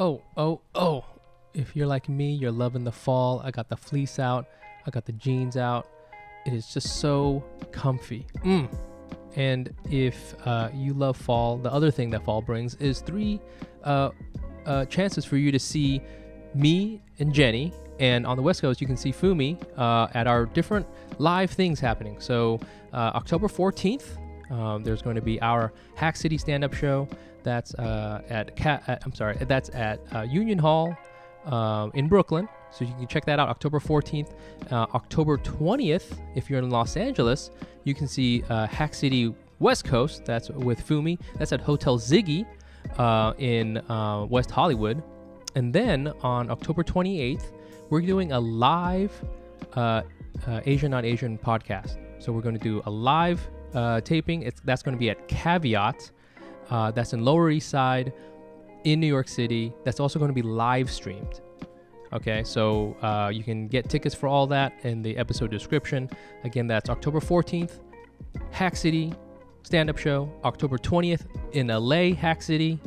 Oh, oh, oh. If you're like me, you're loving the fall. I got the fleece out, I got the jeans out. It is just so comfy. Mm. And if uh, you love fall, the other thing that fall brings is three uh, uh, chances for you to see me and Jenny. And on the West Coast, you can see Fumi uh, at our different live things happening. So, uh, October 14th, um, there's going to be our Hack City stand up show. That's uh, at, Ca- at, I'm sorry, that's at uh, Union Hall um, in Brooklyn. So you can check that out October 14th. Uh, October 20th, if you're in Los Angeles, you can see uh, Hack City West Coast. That's with Fumi. That's at Hotel Ziggy uh, in uh, West Hollywood. And then on October 28th, we're doing a live uh, uh, Asian Not Asian podcast. So we're going to do a live uh, taping. It's, that's going to be at Caveat. Uh, that's in Lower East Side in New York City. That's also going to be live streamed. Okay, so uh, you can get tickets for all that in the episode description. Again, that's October 14th, Hack City stand up show. October 20th in LA, Hack City,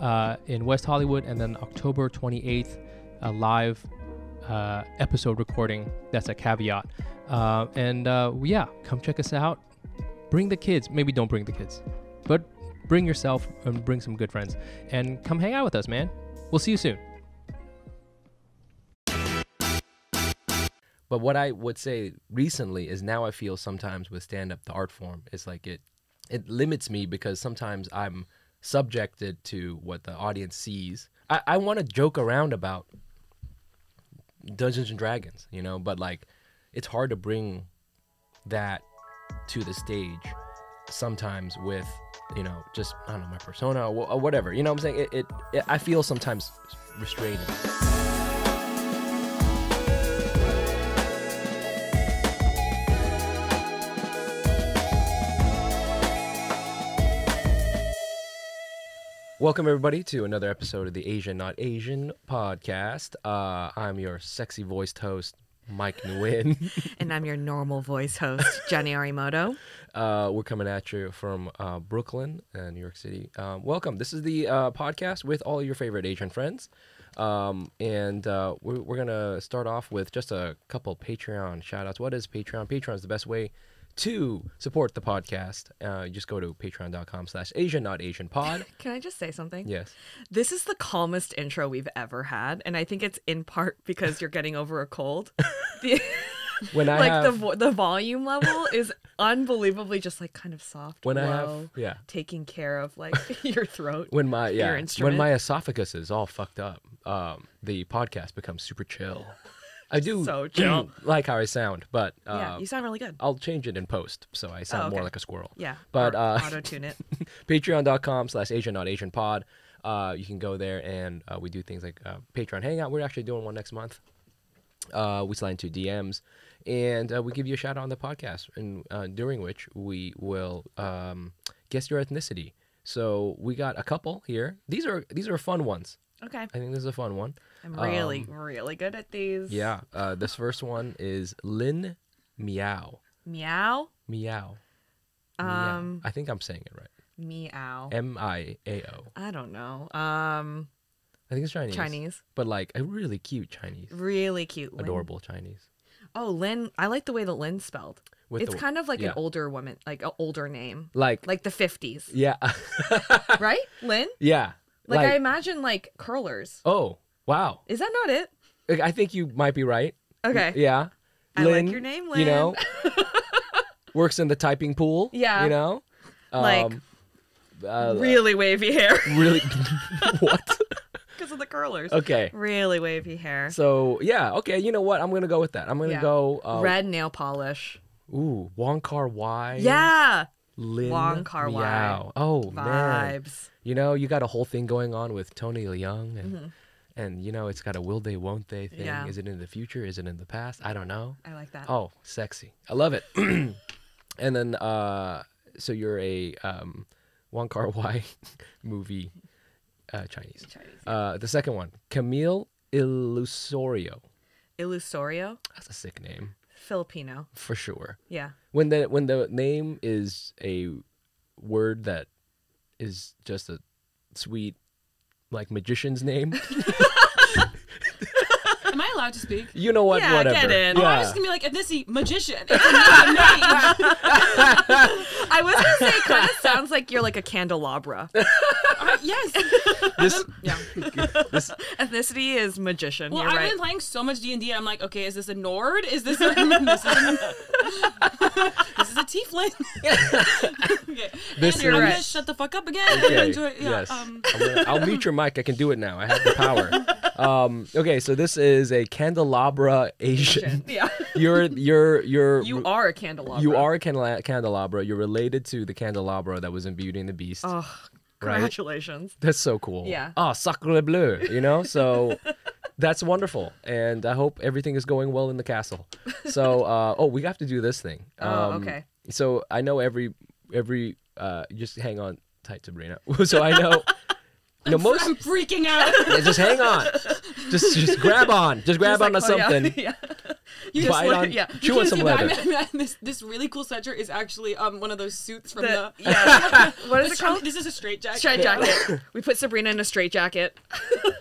uh, in West Hollywood. And then October 28th, a live uh, episode recording. That's a caveat. Uh, and uh, yeah, come check us out. Bring the kids. Maybe don't bring the kids, but bring yourself and bring some good friends. And come hang out with us, man. We'll see you soon. But what I would say recently is now I feel sometimes with stand up, the art form, is like it it limits me because sometimes I'm subjected to what the audience sees. I, I want to joke around about Dungeons and Dragons, you know, but like it's hard to bring that to the stage sometimes with you know just I don't know my persona or, whatever. You know what I'm saying? It, it, it I feel sometimes restrained Welcome everybody to another episode of the Asian Not Asian podcast. Uh, I'm your sexy voiced host, Mic Nguyen. And I'm your normal voice host, Jenny Arimoto. uh, we're coming at you from uh, Brooklyn, uh, New York City. Um, welcome. This is the uh, podcast with all your favorite Asian friends. Um, and uh, we're, we're going to start off with just a couple Patreon shout outs. What is Patreon? Patreon is the best way to support the podcast. Uh, you just go to patreon.com slash Asian Not Asian pod. Can I just say something? Yes. This is the calmest intro we've ever had. And I think it's in part because you're getting over a cold. The, When I like have, the vo- the volume level is unbelievably just like kind of soft, when low, I have, yeah. taking care of like your throat. When my your yeah, when my esophagus is all fucked up, um, the podcast becomes super chill. I do So chill. like how I sound, but uh, yeah, you sound really good. I'll change it in post so I sound more okay. like a squirrel. Yeah, but, uh, auto tune it. Patreon.com slash Asian not Asian pod. Uh, you can go there and uh, we do things like uh, Patreon Hangout. We're actually doing one next month. Uh, we slide into DMs and uh, we give you a shout out on the podcast, and uh, during which we will um, guess your ethnicity. So we got a couple here. These are these are fun ones. Okay, I think this is a fun one. I'm really really good at these. Um, Yeah. Uh, this first one is Lin Meow. Meow. Meow. Meow. Um. I think I'm saying it right. Meow. M I A O. I don't know. Um. I think it's Chinese. Chinese. But like a really cute Chinese. Really cute. Lin. Adorable Chinese. Oh, Lynn. I like the way that Lynn's spelled. With it's the- kind of like yeah. an older woman, like an older name, Like, like the 50s, yeah. right? Lynn? yeah. Like, Like, I imagine like curlers. oh, wow. Is that not it? I think you might be right. Okay. Yeah. I like your name, You know, works in the typing pool. Yeah. You know? Like, Um, uh, really wavy hair really. what? because of the curlers. Okay. Really wavy hair. So, yeah. Okay. You know what? I'm going to go with that. I'm going to Yeah. go. Uh, Red nail polish. Ooh, Wong Kar Wai. Yeah. Lin Wong Kar-wai. Meow. Oh man, you know you got a whole thing going on with Tony Leung, and Mhm. and you know it's got a will they won't they thing. Yeah. Is it in the future? Is it in the past? I don't know. I like that. Oh, sexy. I love it. and then uh, so you're a um, Wong Kar Wai movie uh, Chinese. Chinese. Uh, the second one, Camille Illusorio. Illusorio. That's a sick name Filipino. for sure. Yeah. when the when the name is a word that is just a sweet like magician's name? Am I allowed to speak? You know what? Yeah, Whatever. get in. Oh, Yeah. I'm just gonna be like ethnicity magician. It's a name. I was gonna say, it kind of sounds like you're like a candelabra. Uh, yes. this, Yeah. this, Ethnicity is magician. Well, you're I've right. been playing so much D and I'm like, okay, is this a Nord? Is this a this is a, this is a Tiefling? okay. This and I'm gonna shut the fuck up again. okay. enjoy, yeah, yes. um, I'm gonna, I'll mute your mic. I can do it now. I have the power. Um, okay, so this is a candelabra Asian. yeah. You're you're you're You are a candelabra. you are a candela- candelabra. You're related to the candelabra that was in Beauty and the Beast. Oh, Right? congratulations. That's so cool. Yeah. Ah, sacre bleu. You know, so that's wonderful, and I hope everything is going well in the castle. So, uh, oh, we have to do this thing. Oh, Um, okay. So I know every every uh, just hang on tight, Sabrina. so I know. No, most I'm freaking out. Yeah, just hang on. Just just grab on. Just grab Just onto like, oh, yeah, something. Yeah. You Bite look- on, yeah. chew on some Yeah, leather. I mean, I mean, this this really cool sweatshirt is actually um one of those suits from The, the. yeah. what is it called? This is a straight jacket. Straight jacket. we put Sabrina in a straight jacket.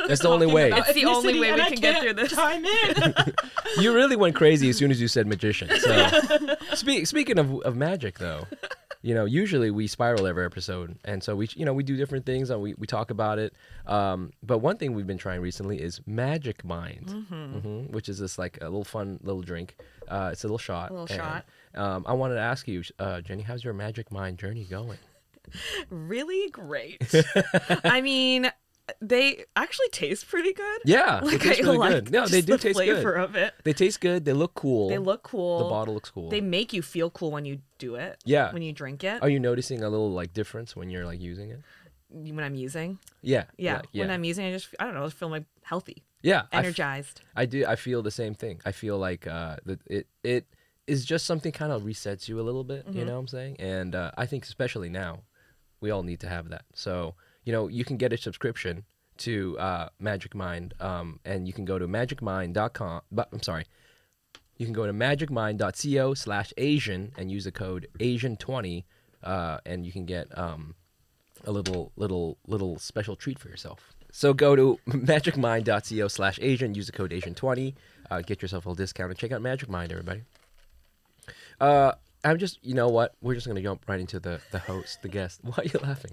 That's the only way. about It's the only way we can get through this. Chime in. You really went crazy as soon as you said magician. So, Spe- speaking of, of magic, though, you know, usually we spiral every episode, and so we, you know, we do different things and we, we talk about it. Um, but one thing we've been trying recently is Magic Mind, Mhm, which is this like a little fun little drink. Uh, it's a little shot. A little and, shot. Um, I wanted to ask you, uh, Jenny, how's your Magic Mind journey going? Really great. I mean, they actually taste pretty good. Yeah, they Like taste I really like good. No, they do the taste flavor good. of it. They taste good. They look cool. They look cool. The bottle looks cool. They make you feel cool when you do it. Yeah. When you drink it. Are you noticing a little like difference when you're like using it? when I'm using. Yeah. Yeah. yeah. When I'm using, I just I don't know, I feel like healthy, yeah. Energized. I do. I feel the same thing. I feel like uh, that it it is just something kind of resets you a little bit. Mm-hmm. You know what I'm saying? And uh, I think especially now, we all need to have that. So you know, you can get a subscription to uh, Magic Mind, um, and you can go to magicmind.com. But I'm sorry. You can go to magicmind.co slash Asian and use the code Asian20, uh, and you can get um, a little little little special treat for yourself. So go to magicmind.co slash Asian, use the code Asian20, uh, get yourself a little discount, and check out Magic Mind, everybody. Uh, I'm just, you know what? We're just gonna jump right into the the host, the guest. Why are you laughing?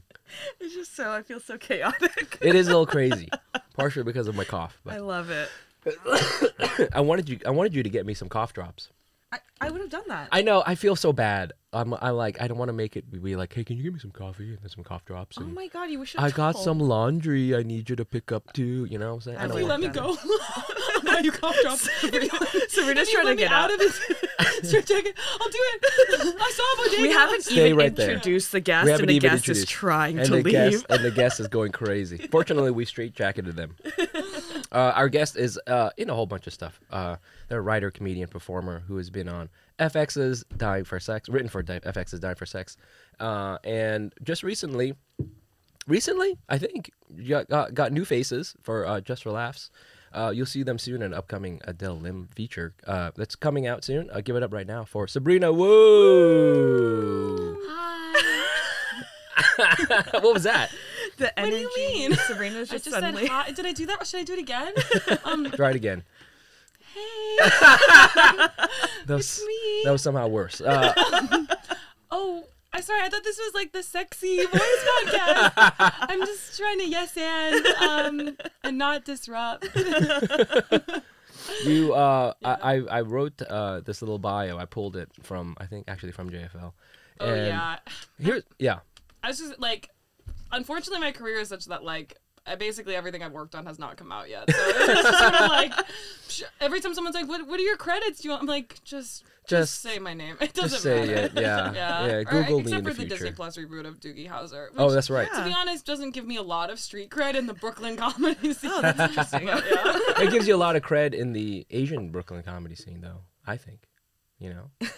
It's just so I feel so chaotic. It is a little crazy, partially because of my cough. I love it. I wanted you, I wanted you to get me some cough drops. I, I would have done that. I know, I feel so bad. I'm, I'm like, I don't want to make it be like, hey, can you give me some coffee and then some cough drops? oh And my god, you wish I got some laundry. I need you to pick up too. You know what I'm saying? I I don't you want- let me go? Buy you cough drops. Sabrina's Can you trying to get out out. of this straight jacket. I'll do it. I saw a bodega. We haven't Stay even right there. introduced the guest, We and haven't the even guest is introduced. trying and to the leave. guest and the guest is going crazy. Fortunately, we straight jacketed them. Uh, our guest is uh, in a whole bunch of stuff. Uh, they're a writer, comedian, performer who has been on FX's Dying for Sex, written for Di- FX's Dying for Sex, uh, and just recently, recently I think got, got, got new faces for uh, Just for Laughs. Uh, you'll see them soon in an upcoming Adele Lim feature uh, that's coming out soon. Uh, give it up right now for Sabrina Wu. Hi. what was that? The What do you mean? Sabrina's I just, just suddenly. said hi. Did I do that? Or Should I do it again? Um, Try it again. hey, That was, me. that was somehow worse. Uh, Oh, I'm sorry. I thought this was like the sexy voice podcast. I'm just trying to yes and um and not disrupt. you, uh, I, I I wrote uh, this little bio. I pulled it from, I think, actually from JFL. Oh And yeah. Here, yeah. I was just like, unfortunately, my career is such that like. I, basically, everything I've worked on has not come out yet. So it's just sort of like every time someone's like, "What? What are your credits?" Do you want? I'm like, just, just, Just- say my name. It doesn't Just say matter. it. Yeah. yeah. Yeah. Or, Google me except in the for the Disney. Plus reboot of Doogie Howser. Oh, which, Oh, that's right. Yeah. to be honest, doesn't give me a lot of street cred in the Brooklyn comedy scene. Oh, that's interesting. Yeah. It gives you a lot of cred in the Asian Brooklyn comedy scene, though. I think. You know.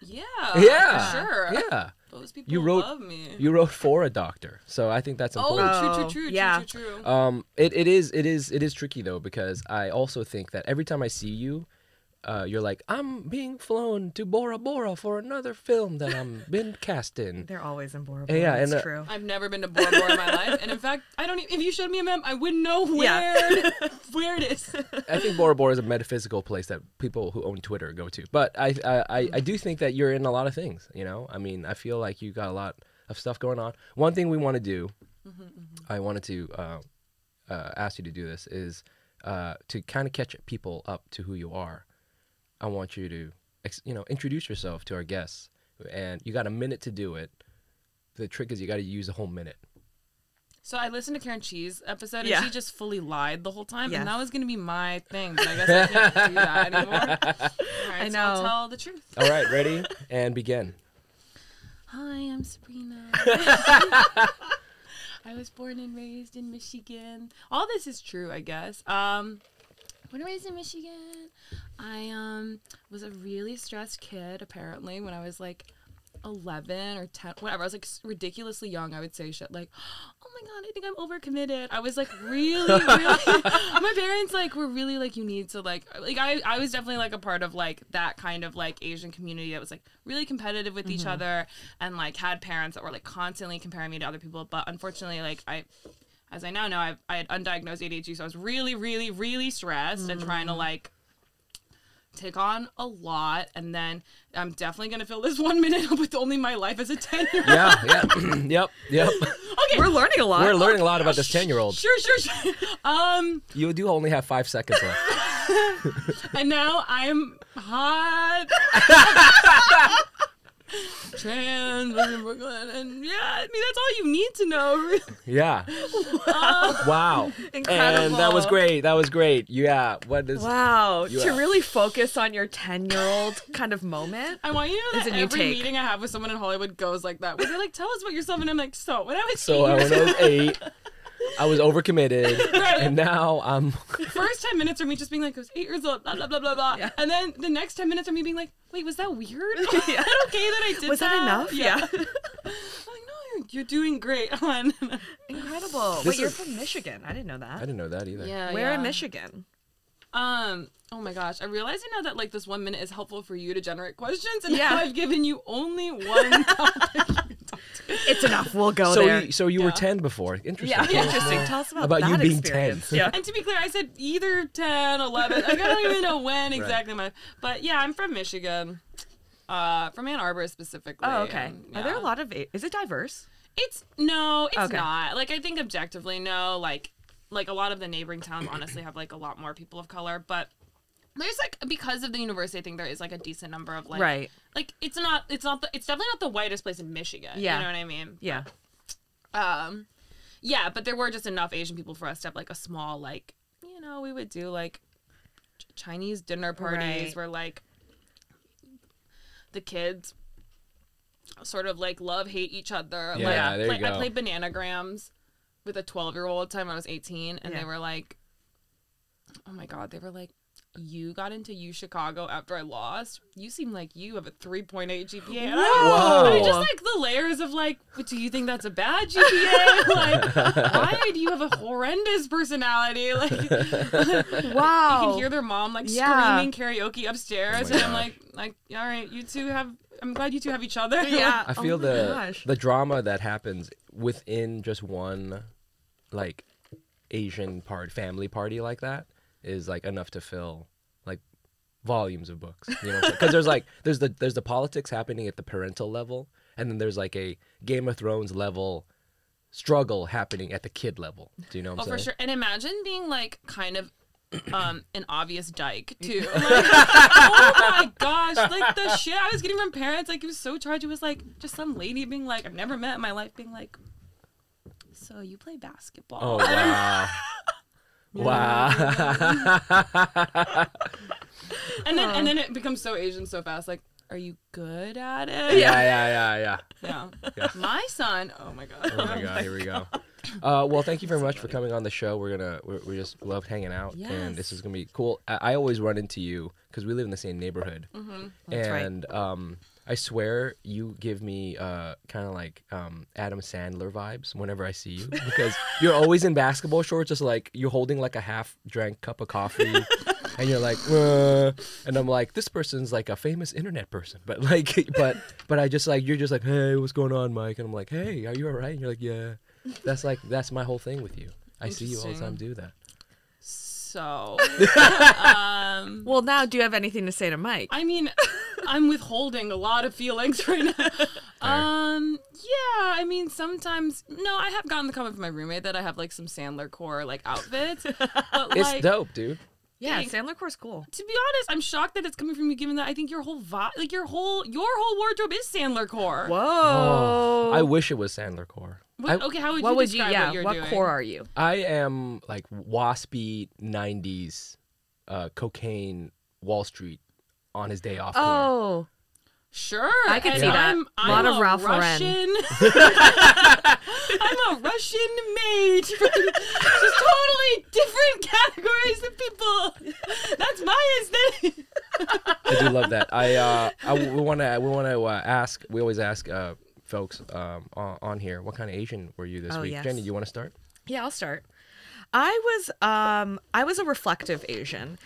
Yeah. yeah. Sure. Yeah. Those people You wrote- love me. You wrote for a doctor, so I think that's oh, important. true, Oh, true, true, yeah. true, true, true. Um, it, it is it is it is tricky though because I also think that every time I see you, uh, you're like, I'm being flown to Bora Bora for another film that I'm been cast in. They're always in Bora Bora. Yeah, It's uh, true. I've never been to Bora Bora in my life, and in fact, I don't. e- If you showed me a map, I wouldn't know where Yeah. where it is. I think Bora Bora is a metaphysical place that people who own Twitter go to. But I, I, I, I do think that you're in a lot of things. You know, I mean, I feel like you got a lot of stuff going on. One thing we want to do, I wanted to uh, uh, ask you to do this is uh, to kind of catch people up to who you are. I want you to, ex- you know, introduce yourself to our guests, and you got a minute to do it. The trick is you got to use a whole minute. So I listened to Karen Chee's episode, and Yeah. she just fully lied the whole time, Yes. and that was gonna be my thing, but I guess I can't do that anymore. All right, I so I'll tell the truth. All right, ready and begin. Hi, I'm Sabrina. I was born and raised in Michigan. All this is true, I guess. Um, born and raised in Michigan. I um was a really stressed kid. Apparently, when I was like. 11 or 10 whatever i was like ridiculously young i would say shit like oh my god i think i'm overcommitted i was like really really my parents like were really like you need to like like I, I was definitely like a part of like that kind of like asian community that was like really competitive with each other and like had parents that were like constantly comparing me to other people but unfortunately like i as i now know I've, i had undiagnosed adhd so i was really really really stressed and trying to like take on a lot and then i'm definitely gonna fill this one minute up with only my life as a 10 year old Yeah, yeah, yep, yep. okay We're learning a lot. We're learning a lot about this ten-year-old. sure sure sure um You do only have five seconds left. and now I'm hot. Trans, live in Brooklyn, and yeah, I mean that's all you need to know. Yeah. Uh, Wow. Incredible. And that was great. That was great. Yeah. What is? Wow. You to really focus on your 10 year old kind of moment. I want you to know that every take. meeting I have with someone in Hollywood goes like that. Where they're like, "Tell us about yourself," and I'm like, "So when I was So eight uh, when I was eight, I was overcommitted, Right. and now I'm. first 10 minutes are me just being like, I was eight years old, blah, blah, blah, blah, blah. Yeah. And then the next 10 minutes are me being like, wait, was that weird? Yeah. Is that okay that I did Was that enough? Yeah. Yeah. I'm like, no, you're, you're doing great, hon. Incredible. This Wait, you're is- from Michigan. I didn't know that. I didn't know that either. yeah. Where yeah. in Michigan? Um, oh my gosh, I realize now that like this one minute is helpful for you to generate questions, and Yeah. now I've given you only one topic. You can talk to. It's enough. We'll go So there. you, so you were ten before. Interesting. yeah, Tell interesting. more Tell us about, about you that being experience. 10. Yeah. And to be clear, I said either 10, 11. I don't even know when exactly my. But yeah, I'm from Michigan. Uh, from Ann Arbor specifically. Oh, okay. and, Are there a lot of? Is it diverse? It's no, it's Okay. not. Like I think objectively, no. Like like a lot of the neighboring towns honestly have like a lot more people of color, but there's like because of the university, I think there is like a decent number of like right. like it's not it's not the, it's definitely not the whitest place in Michigan. Yeah. You know what I mean? Yeah. Um yeah, but there were just enough Asian people for us to have like a small like you know, we would do like Ch- Chinese dinner parties Right. where like the kids sort of like love hate each other. Yeah, like there you play, I played bananagrams with a 12 year old time when I was 18 and Yeah. they were like oh my god, they were like you got into U Chicago after I lost. You seem like you have a 3.8 GPA. And I, Whoa. I mean, just like the layers of like, do you think that's a bad GPA? like, why do you have a horrendous personality? Like, wow. you can hear their mom like Yeah. screaming karaoke upstairs, Oh my and I'm like, like, all right, you two have. I'm glad you two have each other. Yeah. I Oh feel my the gosh. the drama that happens within just one, like, Asian part family party like that is like enough to fill like volumes of books. You know, because there's like there's the there's the politics happening at the parental level, and then there's like a Game of Thrones level struggle happening at the kid level. Do you know what Oh, I'm for saying? sure. And imagine being like kind of um an obvious dyke too. Like, oh my gosh, like the shit I was getting from parents, like it was so charged. It was like just some lady being like, I've never met in my life, being like, so you play basketball? Oh wow. Wow. And then and then it becomes so Asian so fast. Like, are you good at it? yeah, yeah, yeah, yeah. Yeah. yeah. My son. Oh my god. Oh my god, here we go. Uh, well, thank you very much for coming on the show. We're gonna we we just love hanging out, and this is gonna be cool. I, I always run into you because we live in the same neighborhood, That's right. and um, I swear you give me uh, kind of like um, Adam Sandler vibes whenever I see you because you're always in basketball shorts, just like you're holding like a half drank cup of coffee. and you're like, uh, and I'm like, this person's like a famous internet person, but like, but but I just like you're just like, hey, what's going on, Mic? And I'm like, hey, are you all right? And you're like, yeah. That's like that's my whole thing with you. I see you all the time do that. So, um, Well, now do you have anything to say to Mic? I mean, I'm withholding a lot of feelings right now. Um, yeah, I mean, sometimes no, I have gotten the comment from my roommate that I have like some Sandler core like outfits, but It's like. dope, dude. yeah, Thanks. Sandler Core's cool. To be honest, I'm shocked that it's coming from you, given that I think your whole vibe, like your whole your whole wardrobe is Sandler core. Whoa. I wish it was Sandler core. What, okay, how would what you would you? describe Yeah. what you're What doing? core are you? I am like waspy '90s uh, cocaine Wall Street on his day off. core. Oh, Sure, I could and see that. I'm, I'm Lot of a Ralph Lauren. I'm a Russian mage. from just totally different categories of people. That's my aesthetic. I do love that. I uh, I we want to we want to uh, ask. We always ask uh, folks um, on, on here, what kind of Asian were you this Oh, week? yes. Jenny, you want to start? Yeah, I'll start. I was um I was a reflective Asian.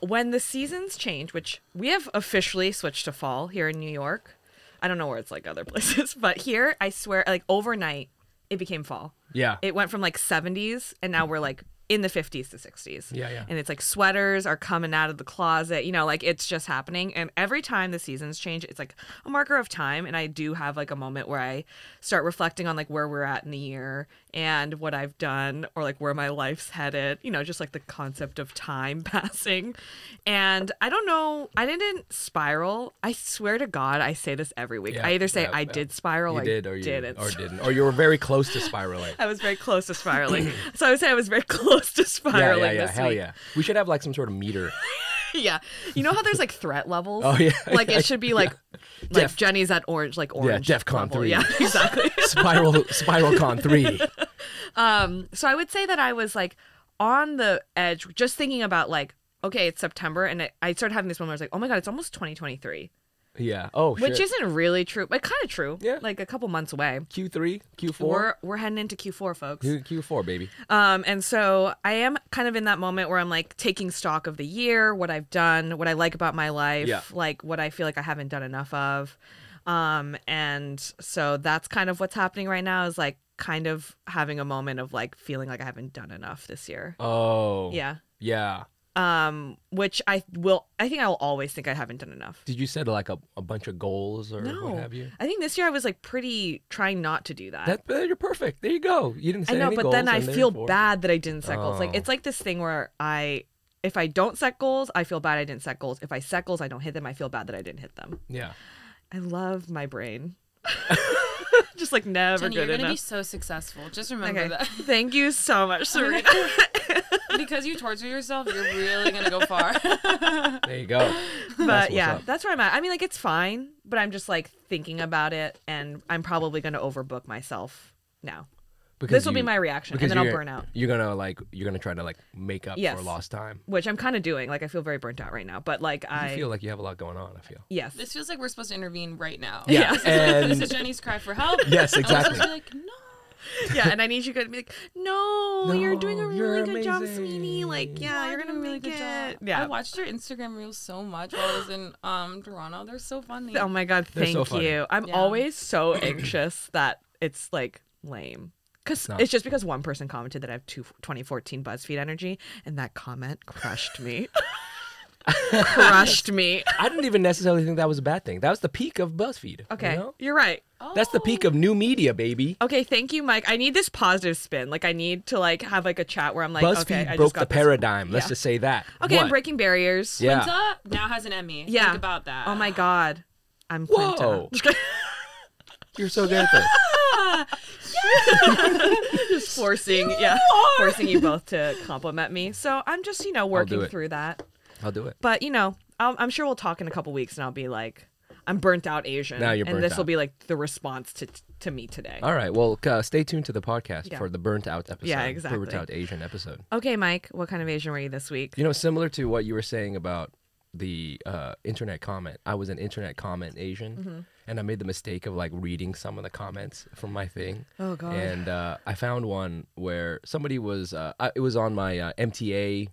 When the seasons change, which we have officially switched to fall here in New York. I don't know where it's like other places, but here I swear like overnight it became fall. Yeah. It went from like 70s and now we're like in the 50s to 60s. Yeah, yeah. And it's like sweaters are coming out of the closet, you know, like it's just happening. And every time the seasons change, it's like a marker of time. And I do have like a moment where I start reflecting on like where we're at in the year and what I've done or like where my life's headed, you know, just like the concept of time passing. And I don't know, I didn't spiral. I swear to God, I say this every week. Yeah, I either say yeah, I yeah. did spiral you or did or you didn't. or didn't or you were very close to spiraling. I was very close to spiraling. so I would say I was very close to yeah, spiraling yeah, yeah. this Hell week. yeah. We should have like some sort of meter. yeah. You know how there's like threat levels? Oh, yeah. Like it should be like like Def- Jenny's at orange, like orange. DEF CON level. 3. Yeah, exactly. Spiral Spiral Con 3. um, so I would say that I was like on the edge, just thinking about like, okay, it's September, and it, I started having this moment where I was like, oh my god, it's almost 2023, Yeah. Oh, which shit. isn't really true, but kind of true. Yeah. like a couple months away. Q3, Q4. We're we're heading into Q4, folks. Q- Q4, baby. Um, and so I am kind of in that moment where I'm like taking stock of the year, what I've done, what I like about my life, Yeah. like what I feel like I haven't done enough of. Um, and so that's kind of what's happening right now is like kind of having a moment of like feeling like I haven't done enough this year. Oh. Yeah. Yeah. Um, which I will, I think I'll always think I haven't done enough. Did you set like a, a bunch of goals or No, what have you? I think this year I was like pretty trying not to do that. That uh, you're perfect. There you go. You didn't I know, but then I feel bad that I didn't set goals. Like Oh. it's like this thing where I if I don't set goals, I feel bad I didn't set goals. If I set goals, I don't hit them, I feel bad that I didn't hit them. Yeah. I love my brain. Just like never Jenny, you're good gonna be so successful. Just remember Okay. that. Thank you so much, Serena. because you torture yourself, you're really gonna go far. There you go. but what's yeah, up. that's where I'm at. I mean, like it's fine, but I'm just like thinking about it, and I'm probably gonna overbook myself now. Because this will be my reaction, and then I'll burn out. You're gonna like you're gonna try to like make up Yes. for lost time. Which I'm kind of doing. Like I feel very burnt out right now, but like I I feel like you have a lot going on. I feel. yes, this feels like we're supposed to intervene right now. Yeah, This is, this is Jenny's cry for help. Yes, And we're supposed exactly. to be like, no. yeah, and I need you to be like, no, you're doing a really you're good job, Sweeney. Like, yeah, you're doing gonna a really make it. job. Yeah. I watched your Instagram reels so much while I was in um Toronto. They're so funny. Oh my god, thank so funny. you. I'm Yeah. always so anxious that it's like lame. Because No. it's just because one person commented that I have two, 2014 BuzzFeed energy, and that comment crushed me. crushed me. I didn't even necessarily think that was a bad thing. That was the peak of BuzzFeed. you Okay, know? you're right. That's the peak of new media, baby. Okay, thank you, Mic. I need this positive spin. Like, I need to like have like a chat where I'm like, BuzzFeed okay, I broke just got the this- paradigm. Let's Yeah. just say that. Okay, I'm breaking barriers. Yeah. Quinta now has an Emmy. Yeah. Think about that. Oh my god, I'm Quinta. Whoa. You're so good at this. just forcing, yeah, forcing you both to compliment me. So I'm just, you know, working through that. I'll do it. But you know, I'll, I'm sure we'll talk in a couple weeks, and I'll be like, I'm burnt out Asian. Now you're burnt and burnt this will out. be like the response to to me today. All right. Well, uh, stay tuned to the podcast Yeah. for the burnt out episode. Yeah, exactly. Burnt out Asian episode. Okay, Mic, what kind of Asian were you this week? You know, similar to what you were saying about the uh, internet comment. I was an internet comment Asian, Mm-hmm. And I made the mistake of like reading some of the comments from my thing. Oh god. And uh, I found one where somebody was. Uh, I, it was on my uh, MTA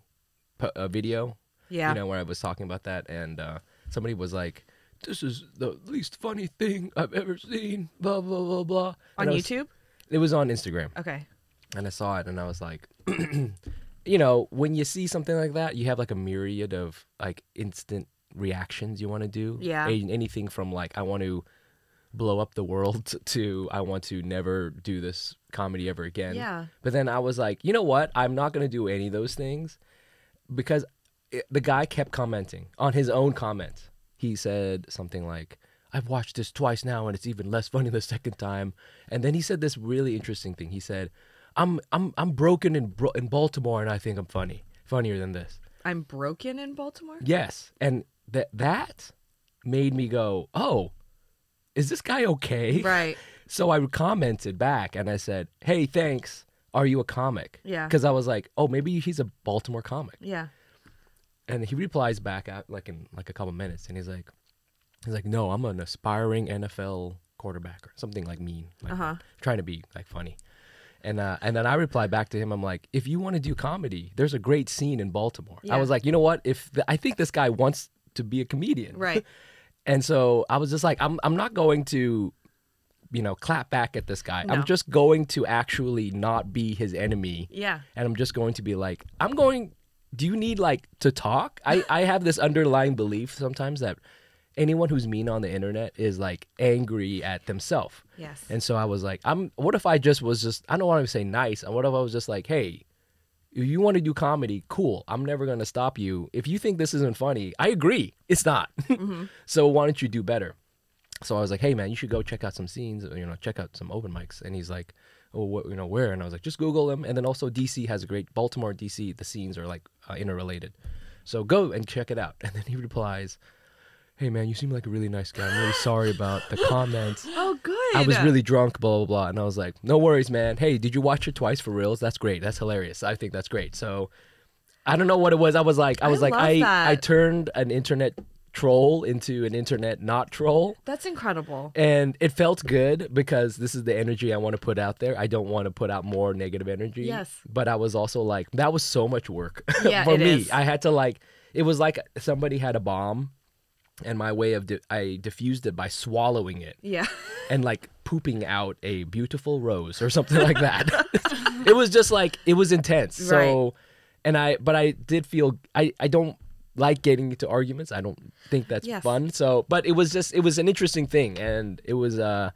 p- uh, video, Yeah. You know, where I was talking about that, and uh, somebody was like, "This is the least funny thing I've ever seen." Blah blah blah blah. On was- YouTube? It was on Instagram, Okay. and I saw it, and I was like, you know, when you see something like that, you have like a myriad of like instant reactions you want to do. Yeah. A- anything from like I want to blow up the world to I want to never do this comedy ever again. Yeah. But then I was like, you know what? I'm not going to do any of those things because it, the guy kept commenting on his own comment. He said something like, I've watched this twice now and it's even less funny the second time. And then he said this really interesting thing. He said, I'm I'm I'm broken in in Baltimore and I think I'm funny. Funnier than this. I'm broken in Baltimore? Yes. And that that made me go, "Oh, is this guy okay?" Right. So I commented back and I said, "Hey, thanks. Are you a comic?" Yeah. Because I was like, "Oh, maybe he's a Baltimore comic." Yeah. And he replies back at like in like a couple minutes, and he's like, "He's like, no, I'm an aspiring NFL quarterback or something like mean, like Uh-huh. trying to be like funny." And uh, and then I replied back to him, I'm like, "If you want to do comedy, there's a great scene in Baltimore." Yeah. I was like, "You know what? If the, I think this guy wants to be a comedian, Right. and so I was just like, I'm I'm not going to, you know, clap back at this guy. No. I'm just going to actually not be his enemy. Yeah. And I'm just going to be like, I'm going. Do you need like to talk? I I have this underlying belief sometimes that anyone who's mean on the internet is like angry at themselves. Yes. And so I was like, I'm. What if I just was just? I don't want to say nice. And what if I was just like, hey, if you want to do comedy, cool. I'm never gonna stop you. If you think this isn't funny, I agree. It's not. so why don't you do better? So I was like, hey man, you should go check out some scenes. You know, check out some open mics. And he's like, oh, what, you know, where? And I was like, just Google them. And then also DC has a great Baltimore, DC. The scenes are like uh, interrelated. So go and check it out. And then he replies, hey man, you seem like a really nice guy. I'm really sorry about the comments. Oh, good. I was really drunk, blah blah blah, and I was like, "No worries, man. Hey, did you watch it twice for reals? That's great. That's hilarious. I think that's great." So, I don't know what it was. I was like, I I was like, I that. I turned an internet troll into an internet not troll, That's incredible. and it felt good because this is the energy I want to put out there. I don't want to put out more negative energy. Yes. But I was also like, that was so much work Yeah, for me. is. I had to like, it was like somebody had a bomb. And my way of di- I diffused it by swallowing it Yeah. and like pooping out a beautiful rose or something like that. it was just like it was intense. So and I but I did feel I I don't like getting into arguments. I don't think that's Yes. fun. So but it was just it was an interesting thing and it was uh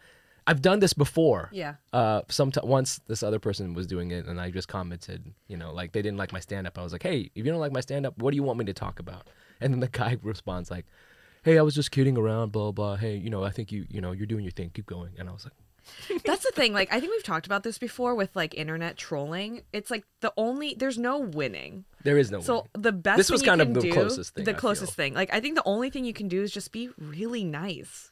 I've done this before. Yeah. Uh sometime once this other person was doing it and I just commented, you know, like they didn't like my stand up. I was like, "Hey, if you don't like my stand up, what do you want me to talk about?" And then the guy responds like, "Hey, I was just kidding around, blah blah. Hey, you know, I think you, you know, you're doing your thing. Keep going." And I was like, That's the thing. Like, I think we've talked about this before with like internet trolling. It's like the only there's no winning. "There is no." So winning. the best This thing was you kind of the do- closest thing, The I feel. closest thing. Like I think the only thing you can do is just be really nice,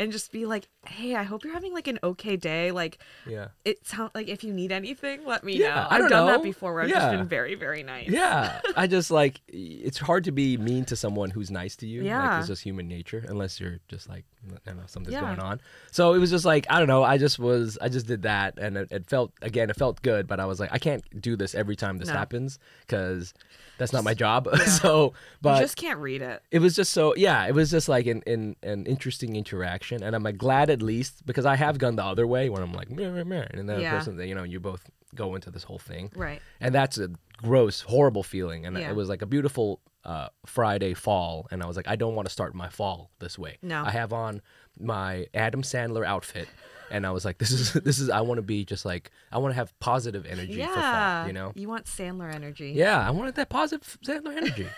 and just be like, "Hey, I hope you're having like an okay day. Like, yeah. it sounds like if you need anything, let me Yeah, know." I've done know. that before where I've just been very, very nice. Yeah, I just like it's hard to be mean to someone who's nice to you. Yeah, like, Yeah. it's just human nature, unless you're just like I don't know something's Yeah. going on. So it was just like I don't know. I just was I just did that, and it, it felt again it felt good, but I was like I can't do this every time this No. happens because that's not my job. so, but you just can't read it. it was just so yeah it was just like an, an, an interesting interaction and i'm like glad at least because i have gone the other way when i'm like meh, meh, meh, and then Yeah. the person that you know you both go into this whole thing Right. and that's a gross horrible feeling and Yeah. it was like a beautiful uh, friday fall and i was like i don't want to start my fall this way No. i have on my adam sandler outfit and i was like this is this is i want to be just like i want to have positive energy Yeah. for fall you know You want Sandler energy. yeah, I wanted that positive Sandler energy.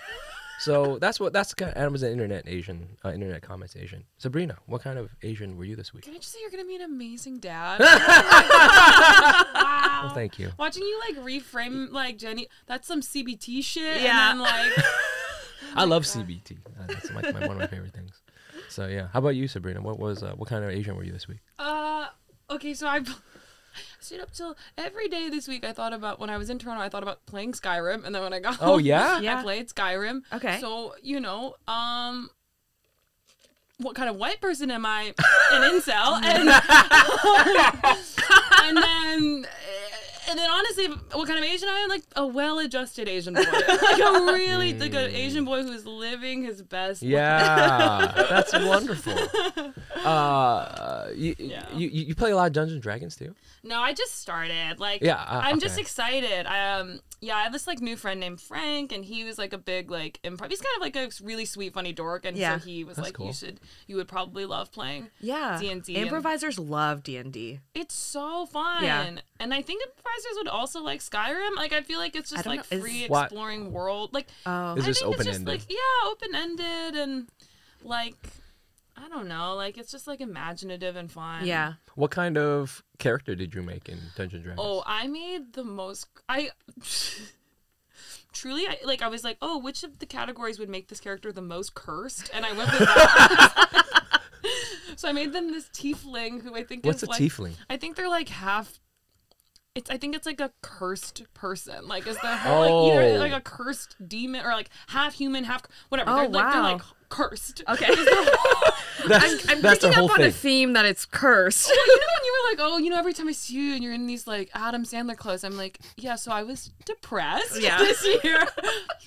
so that's what that's kind. Of, I was an internet Asian, uh, internet comments Asian. Sabrina, what kind of Asian were you this week? Can I just say you're gonna be an amazing dad? Oh, wow. thank you. Watching you like reframe like Jenny, that's some CBT shit. Yeah. And then like, I love CBT. Uh, that's like my, one of my favorite things. So yeah, how about you, Sabrina? What was uh, what kind of Asian were you this week? uh, okay, so I stayed up till every day this week. I thought about when I was in Toronto. I thought about playing Skyrim, and then when I got Oh home, yeah, Yeah. I played Skyrim. Okay. So you know, um. What kind of white person am I? An incel, and and then and then honestly, what kind of Asian I am? Like a well-adjusted Asian boy, like a really like an Asian boy who's living his best. life. Yeah, that's wonderful. Uh, you, Yeah. you you play a lot of Dungeons and Dragons too. No, I just started. Like, Yeah, uh, I'm just excited. I um, yeah, I have this like new friend named Frank, and he was like a big like improv. He's kind of like a really sweet, funny dork, and Yeah. so he was That's like, cool. you should, you would probably love playing. Yeah. D&D and- Improvisers love D and D. It's so fun. Yeah. And I think improvisers would also like Skyrim. Like I feel like it's just don't like know, is- free What? exploring world. Like Oh. Is I this think it's just open-ended? like yeah, open ended and like I don't know, like it's just like imaginative and fun. Yeah. What kind of character did you make in Dungeons and Dragons? Oh, I made the most I Truly, I, like I was like, oh, which of the categories would make this character the most cursed? And I went with that. so I made them this tiefling who I think What's is a like, tiefling? I think they're like half. It's. I think it's like a cursed person. Like is the whole like Oh. either like oh. a cursed demon or like half human, half whatever. Oh, they're, like, they're oh, wow. like cursed. Okay. That's, I'm that's the picking whole up on a theme that it's cursed. you know when you were like, oh, you know, every time I see you and you're in these like Adam Sandler clothes, I'm like, yeah. So I was depressed Yeah. this year.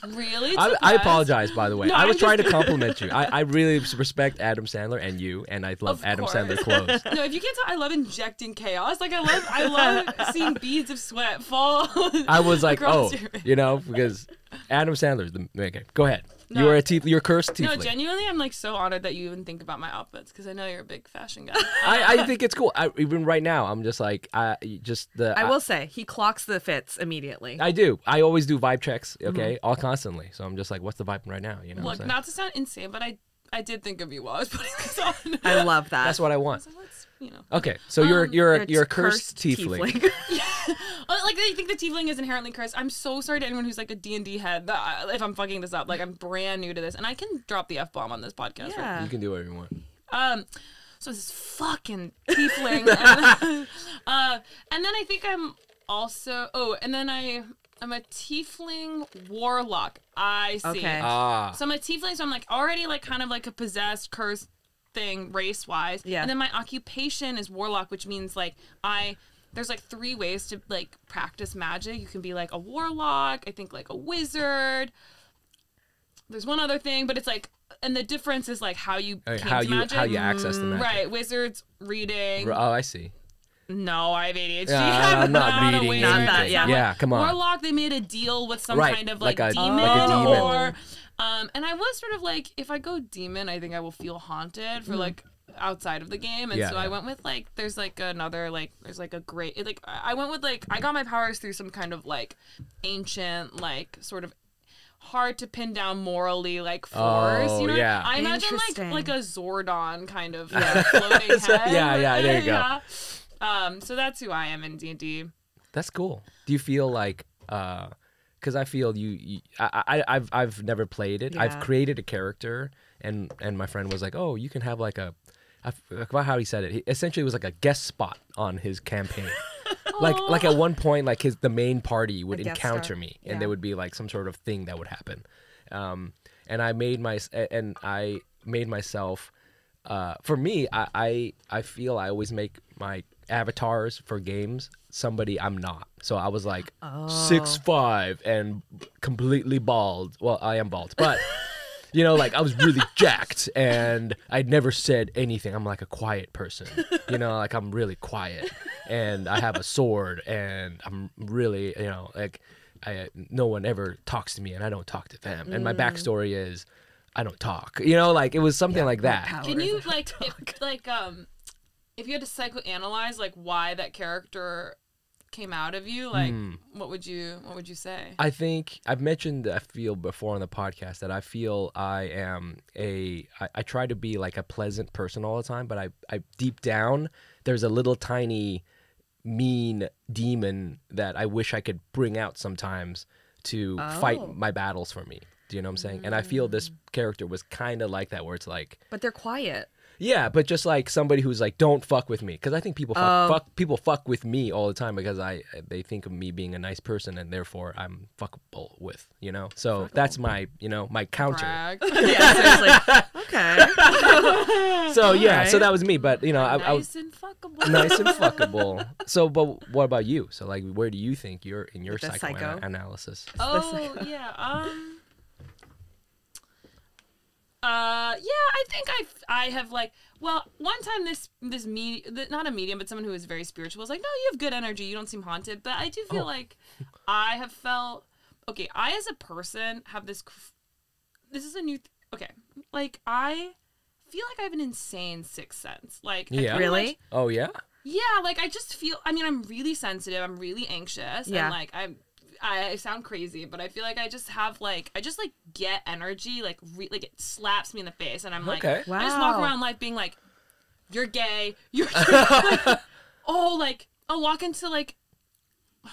really? I, I apologize, by the way. No, I was trying to compliment you. I, I really respect Adam Sandler and you, and I love Of Adam course. Sandler clothes. No, if you can't tell, I love injecting chaos. Like I love, I love seeing beads of sweat fall. I was like, oh, your- you know, because Adam Sandler's the okay. Go ahead. No. you are a tief- you're cursed cursed No, genuinely, I'm like so honored that you even think about my outfits because I know you're a big fashion guy. I, I think it's cool. I, even right now, I'm just like, I just the. I will say he clocks the fits immediately. I do. I always do vibe checks. Okay, Mm-hmm. all constantly. So I'm just like, what's the vibe right now? You know. Look, saying? not to sound insane, but I I did think of you while I was putting this on. I love that. That's what I want. So let's, you know. Okay, so you're Um, you're a, you're a cursed, tiefling. Oh, like they think the tiefling is inherently cursed. I'm so sorry to anyone who's like a D&D head that I- if I'm fucking this up. Like I'm brand new to this and I can drop the F-bomb on this podcast. right? Yeah. You can do whatever you want. Um, so this fucking tiefling, and, uh, and then I think I'm also oh, and then I I'm a tiefling warlock. I see. Okay. Ah, So I'm a tiefling, so I'm like already like kind of like a possessed, cursed thing race wise. Yeah. And then my occupation is warlock, which means like I there's like three ways to like practice magic. You can be like a warlock, I think like a wizard. There's one other thing, but it's like and the difference is like how you Hey, came how to you magic. how you access the magic. Right, wizards reading. Oh, I see. No, I have ADHD. Yeah, uh, I'm not a reading wizard. Not that, yeah. Yeah, come on. Warlock, they made a deal with some Right, kind of like like, a- demon, like a demon. or um and I was sort of like if I go demon, I think I will feel haunted for like outside of the game and Yeah, so I went with like there's like another like there's like a great it, like I went with like I got my powers through some kind of like ancient like sort of hard to pin down morally like force Oh, you know yeah. I imagine like like a Zordon kind of like, floating head yeah, yeah, there you go. Yeah. um so that's who I am in D&D That's cool. Do you feel like uh because I feel you, you I, I I've I've never played it. I've created a character and and my friend was like, "Oh, you can have like a I forgot how he said it. He essentially was like a guest spot on his campaign. like like at one point like his the main party would encounter star. me and Yeah. there would be like some sort of thing that would happen. Um and I made my and I made myself uh, for me, I, I I feel I always make my avatars for games somebody I'm not. So I was like six five and completely bald. Well, I am bald, but you know, like I was really jacked and I'd never said anything. I'm like a quiet person. You know, like I'm really quiet and I have a sword and I'm really, you know, like I no one ever talks to me and I don't talk to them. And my backstory is I don't talk. You know, like it was something like that. Can you like if, like um if you had to psychoanalyze like why that character came out of you, like Hmm. what would you what would you say? I think I've mentioned I feel before on the podcast that I feel I am a I, I try to be like a pleasant person all the time, but I, I deep down there's a little tiny mean demon that I wish I could bring out sometimes to Oh. fight my battles for me. Do you know what I'm saying? And I feel this Mm. character was kind of like that, where it's like but they're quiet. Yeah, but just like somebody who's like, "Don't fuck with me," because I think people fuck, Oh. fuck people fuck with me all the time because I they think of me being a nice person and therefore I'm fuckable with, you know. So that's my you know my counter. Brag. yeah, seriously. Okay. So yeah, so that was me. But you know, I, I was nice and fuckable. nice and fuckable. So, but what about you? So like, where do you think you're in your With the psycho? psychoanalysis? Oh yeah. Um. Uh yeah, I think I I have like well one time this this me th- not a medium but someone who is very spiritual was like no you have good energy you don't seem haunted but I do feel Oh. like I have felt okay I as a person have this this is a new th- okay like I feel like I have an insane sixth sense like Yeah. pretty much- Really? Oh yeah. yeah, like I just feel. I mean, I'm really sensitive. I'm really anxious. Yeah. And like I'm, I sound crazy, but I feel like I just have like I just like get energy like re- like it slaps me in the face, and I'm like, Okay. I just walk Wow. around life being like, you're gay. You're like, oh like I'll walk into like.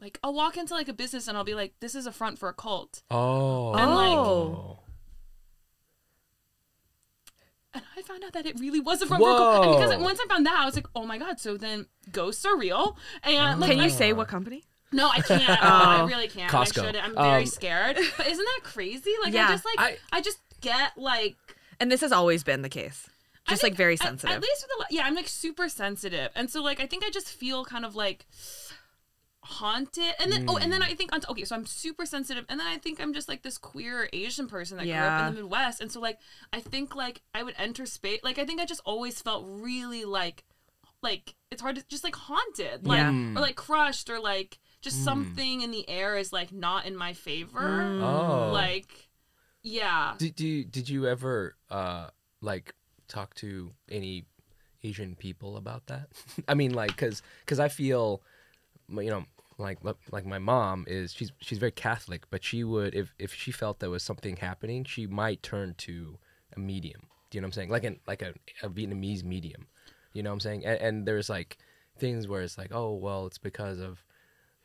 Like I'll walk into like a business and I'll be like, "This is a front for a cult," Oh. And, like- Oh. and I found out that it really was a front for a cult. And because Whoa. once I found that, I was like, "Oh my god!" So then ghosts are real, and like Can I you say ah. what company? No, I can't. Oh, I really can't. Costco. I should. I'm very Um, scared. But isn't that crazy? Like Yeah. I just like I- I, just get like And this has always been the case. I Just think like very at- sensitive. At, least with the yeah, I'm like super sensitive, and so like I think I just feel kind of like haunted, and then oh, and then I think on okay, so I'm super sensitive, and then I think I'm just like this queer Asian person that grew Yeah. up in the Midwest, and so like I think like I would enter space, like I think I just always felt really like like it's hard to just like haunted, like Yeah. Or like crushed, or like just something in the air is like not in my favor, Mm. Oh. like yeah. Did do you, did you ever uh like talk to any Asian people about that? I mean, like, cuz cuz I feel, you know, like like my mom is she's she's very Catholic, but she would if if she felt there was something happening, she might turn to a medium. Do you know what I'm saying? Like an like a, a Vietnamese medium. You know what I'm saying? And, and there's like things where it's like, oh well, it's because of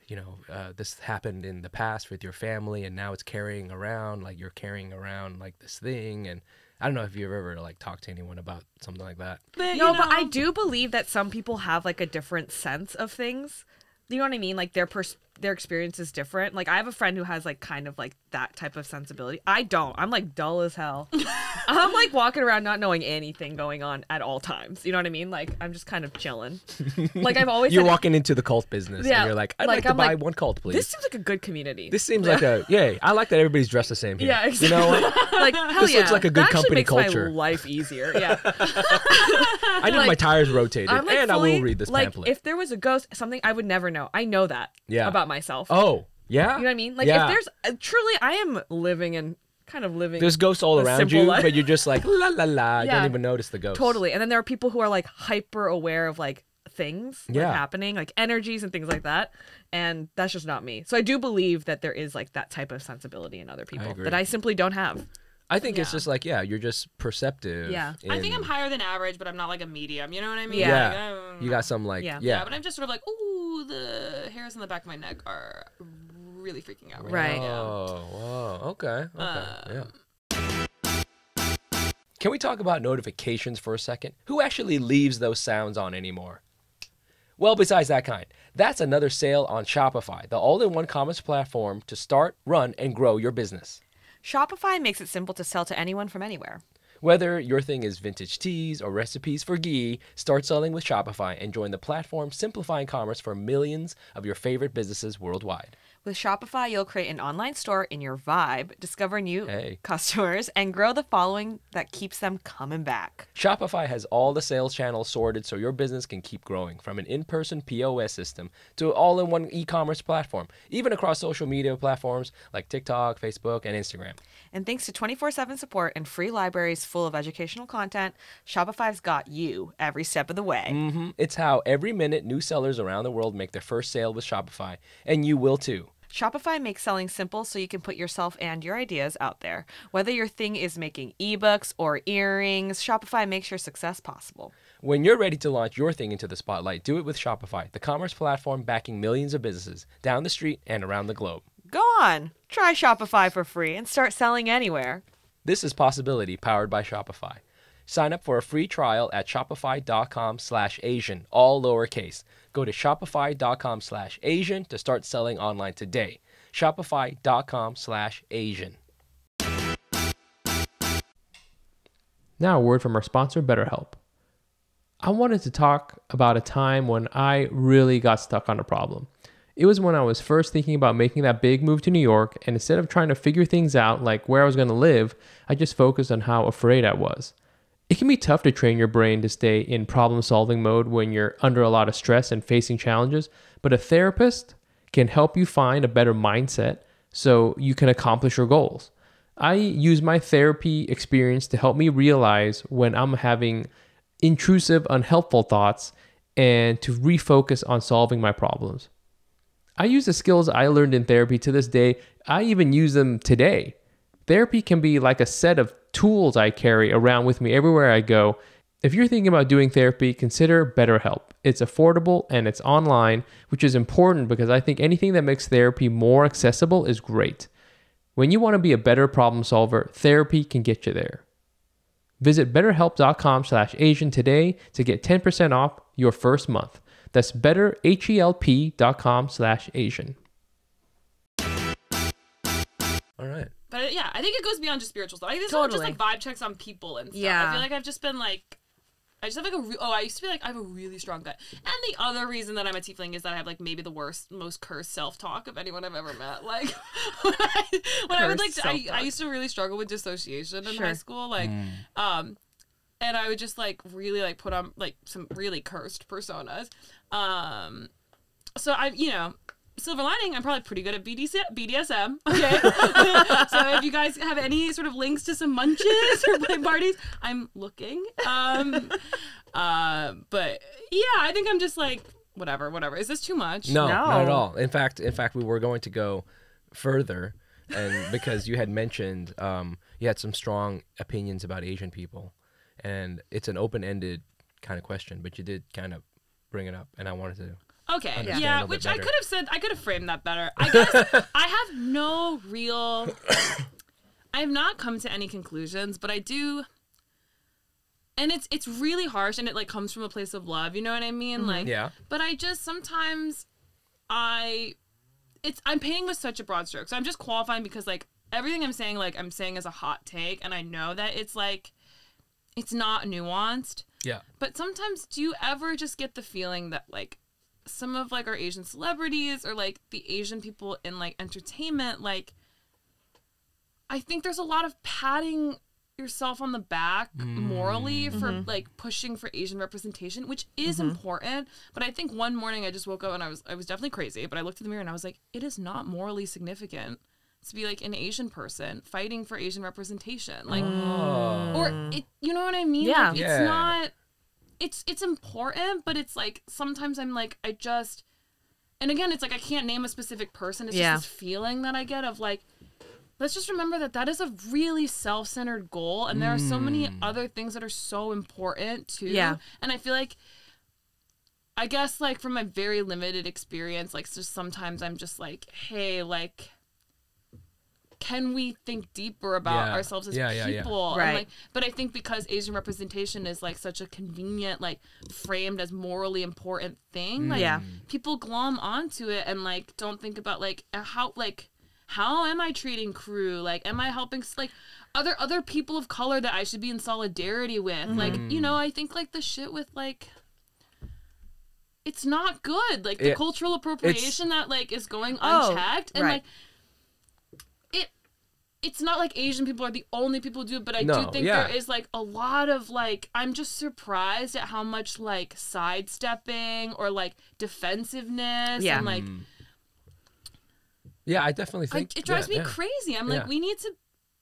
you know, uh, this happened in the past with your family, and now it's carrying around, like you're carrying around like this thing. And I don't know if you've ever like talked to anyone about something like that. But, no, you but I do believe that some people have like a different sense of things. You know what I mean? Like their pers- their experience is different. Like I have a friend who has like kind of like that type of sensibility. I don't. I'm like dull as hell. I'm like walking around not knowing anything going on at all times. You know what I mean? Like I'm just kind of chilling. Like I've always You're walking into the cult business, Yeah, and you're like, I'd like, like, to I'm buy like, one cult, please. This seems like a good community. This seems like a yeah. I like that everybody's dressed the same here. Yeah, You know what? like hell This yeah. looks like a good that company makes culture. My life easier. Yeah. I need my tires rotated, like and I will read this like pamphlet. if there was a ghost, something I would never know. I know that. Yeah. About myself. oh yeah, You know what I mean? Like Yeah. if there's uh, truly, I am living and kind of living there's ghosts all around you, life. but you're just like la la la. You don't even notice the ghost. totally. And then there are people who are like hyper aware of like things like, Yeah. happening, like energies and things like that. And that's just not me. So I do believe that there is like that type of sensibility in other people agree. that I simply don't have. I think it's just like yeah, you're just perceptive. Yeah. I think I'm higher than average, but I'm not like a medium. You know what I mean? Yeah. Like, I You got some like Yeah. yeah. Yeah, but I'm just sort of like, ooh, the hairs on the back of my neck are really freaking out right, Right. now. Oh, whoa. Okay. Okay. Um, yeah. Can we talk about notifications for a second? Who actually leaves those sounds on anymore? Well, besides that kind, that's another sale on Shopify, the all in one commerce platform to start, run, and grow your business. Shopify makes it simple to sell to anyone from anywhere. Whether your thing is vintage teas or recipes for ghee, start selling with Shopify and join the platform simplifying commerce for millions of your favorite businesses worldwide. With Shopify, you'll create an online store in your vibe, discover new Hey. customers, and grow the following that keeps them coming back. Shopify has all the sales channels sorted so your business can keep growing, from an in person POS system to an all in one e commerce platform, even across social media platforms like TikTok, Facebook, and Instagram. And thanks to 24 7 support and free libraries full of educational content, Shopify's got you every step of the way. hmm It's how every minute new sellers around the world make their first sale with Shopify, and you will too. Shopify makes selling simple so you can put yourself and your ideas out there. Whether your thing is making ebooks or earrings, Shopify makes your success possible. When you're ready to launch your thing into the spotlight, do it with Shopify, the commerce platform backing millions of businesses down the street and around the globe. Go on, try Shopify for free and start selling anywhere. This is Possibility powered by Shopify. Sign up for a free trial at shopify.com slash Asian, all lowercase. Go to shopify.com slash Asian to start selling online today. Shopify.com slash Asian. Now, a word from our sponsor, BetterHelp. I wanted to talk about a time when I really got stuck on a problem. It was when I was first thinking about making that big move to New York, and instead of trying to figure things out like where I was going to live, I just focused on how afraid I was. It can be tough to train your brain to stay in problem solving mode when you're under a lot of stress and facing challenges, but a therapist can help you find a better mindset so you can accomplish your goals. I use my therapy experience to help me realize when I'm having intrusive, unhelpful thoughts and to refocus on solving my problems. I use the skills I learned in therapy to this day. I even use them today. Therapy can be like a set of tools I carry around with me everywhere I go. If you're thinking about doing therapy, consider BetterHelp. It's affordable and it's online, which is important because I think anything that makes therapy more accessible is great. When you want to be a better problem solver, therapy can get you there. Visit betterhelp.com slash Asian today to get 10% off your first month. That's betterhelp.com slash Asian. All right. But yeah, I think it goes beyond just spiritual stuff. I think this is Totally. just like vibe checks on people and stuff. Yeah. I feel like I've just been like, I just have like a re- oh, I used to be like I have a really strong gut. And the other reason that I'm a tiefling is that I have like maybe the worst, most cursed self talk of anyone I've ever met. Like when I, when I would like, to, I, I used to really struggle with dissociation in high school. Like, um, and I would just like really like put on like some really cursed personas. Um, so I, you know, silver lining, I'm probably pretty good at BDC, BDSM. Okay, so if you guys have any sort of links to some munches or play parties, I'm looking. Um, uh, but yeah, I think I'm just like whatever, whatever. Is this too much? No, not at No. all. In fact, in fact, we were going to go further, and because you had mentioned um, you had some strong opinions about Asian people, and it's an open-ended kind of question, but you did kind of bring it up, and I wanted to. Okay, yeah, which I could have said, I could have framed that better. I guess I have no real. I have not come to any conclusions, but I do. And it's it's really harsh, and it like comes from a place of love. You know what I mean? Like, Yeah. But I just sometimes, I, it's I'm painting with such a broad stroke, so I'm just qualifying because like everything I'm saying, like I'm saying is a hot take, and I know that it's like, it's not nuanced. Yeah. But sometimes do you ever just get the feeling that like some of like our Asian celebrities or like the Asian people in like entertainment like I think there's a lot of patting yourself on the back mm. morally for mm-hmm. like pushing for Asian representation, which is mm-hmm. important. But I think one morning I just woke up and I was I was definitely crazy, but I looked in the mirror and I was like, it is not morally significant to be like an Asian person fighting for Asian representation. Like mm. or it you know what I mean? Yeah. Like, Yeah. it's not it's it's important, but it's like sometimes I'm like I just and again it's like I can't name a specific person. It's Yeah. just this feeling that I get of like let's just remember that that is a really self-centered goal and there are so many mm. other things that are so important too. Yeah. And I feel like I guess like from my very limited experience like just sometimes I'm just like hey like can we think deeper about Yeah. ourselves as Yeah, yeah, yeah. people and Right. like but i think because asian representation is like such a convenient like framed as morally important thing like Yeah. people glom onto it and like don't think about like uh, how like how am i treating crew like am i helping like other other people of color that i should be in solidarity with like you know i think like the shit with like it's not good like the Yeah. cultural appropriation that like is going Oh, unchecked and right. like it it's not like Asian people are the only people who do it, but I No, do think yeah. there is like a lot of like I'm just surprised at how much like sidestepping or like defensiveness Yeah. and like hmm. Yeah, I definitely I, think it drives yeah, me yeah. crazy. I'm like, we need to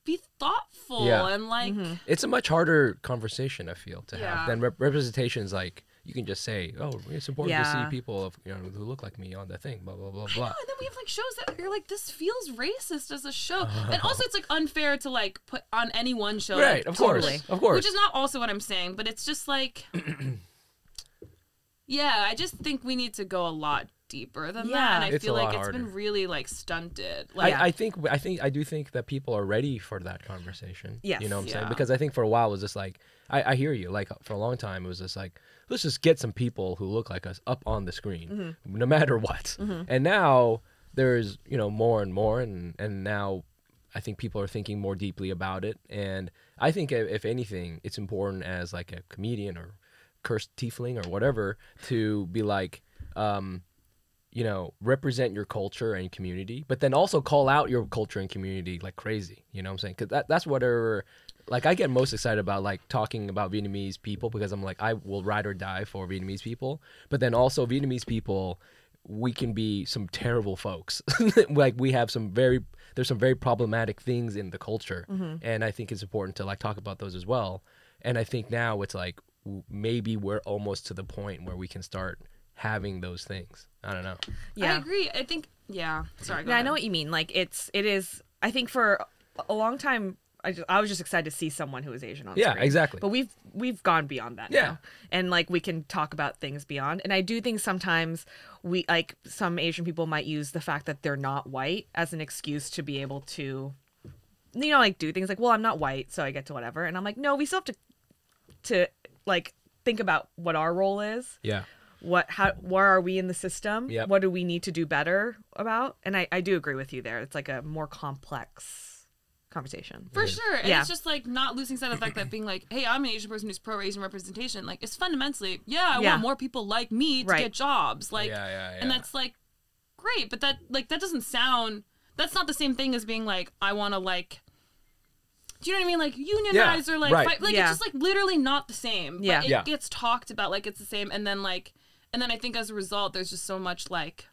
be thoughtful Yeah. and like mm-hmm. It's a much harder conversation I feel to Yeah. have than rep- representations like you can just say, "Oh, it's important to see people of you know who look like me on the thing." Blah blah blah I know, blah. Oh, and then we have like shows that you're like, this feels racist as a show, and also it's like unfair to like put on any one show, Right, like, of course, of course. which is not also what I'm saying, but it's just like, yeah, I just think we need to go a lot deeper than Yeah. that. And I It's feel like it's been really like stunted. Like Yeah. I think I think I do think that people are ready for that conversation. Yes. You know what I'm saying? Because I think for a while it was just like I, I hear you. Like for a long time it was just like let's just get some people who look like us up on the screen, Mm-hmm. no matter what. And now there's you know more and more, and and now I think people are thinking more deeply about it. And I think if if anything, it's important as like a comedian or cursed tiefling or whatever to be like. Um, you know, represent your culture and community, but then also call out your culture and community like crazy. You know what I'm saying? Because that, that's whatever, like, I get most excited about, like, talking about Vietnamese people because I'm like, I will ride or die for Vietnamese people. But then also, Vietnamese people, we can be some terrible folks. like, we have some very, there's some very problematic things in the culture. Mm-hmm. And I think it's important to, like, talk about those as well. And I think now it's like, maybe we're almost to the point where we can start having those things. I don't know. Yeah. I agree. I think yeah. Sorry. Go Yeah, I know what you mean. Like it's it is. I think for a long time, I, just, I was just excited to see someone who was Asian on Yeah, screen. exactly. But we've we've gone beyond that Yeah. now, and like we can talk about things beyond. And I do think sometimes we like some Asian people might use the fact that they're not white as an excuse to be able to, you know, like do things like, well, I'm not white, so I get to whatever. And I'm like, no, we still have to to like think about what our role is Yeah. what how where are we in the system Yep. what do we need to do better about and I, I do agree with you there it's like a more complex conversation For sure. And Yeah. it's just like not losing sight of the fact that being like, hey, I'm an Asian person who's pro Asian representation. Like, it's fundamentally, yeah, I Yeah. want more people like me to Right. get jobs. Like, Yeah, yeah, and that's like great, but that, like, that doesn't sound, that's not the same thing as being like, I want to, like, do you know what I mean? Like, unionize or like, right. fight. Like, Yeah. it's just like literally not the same. Yeah. But it Yeah. gets talked about like it's the same. And then, like, and then I think as a result, there's just so much like,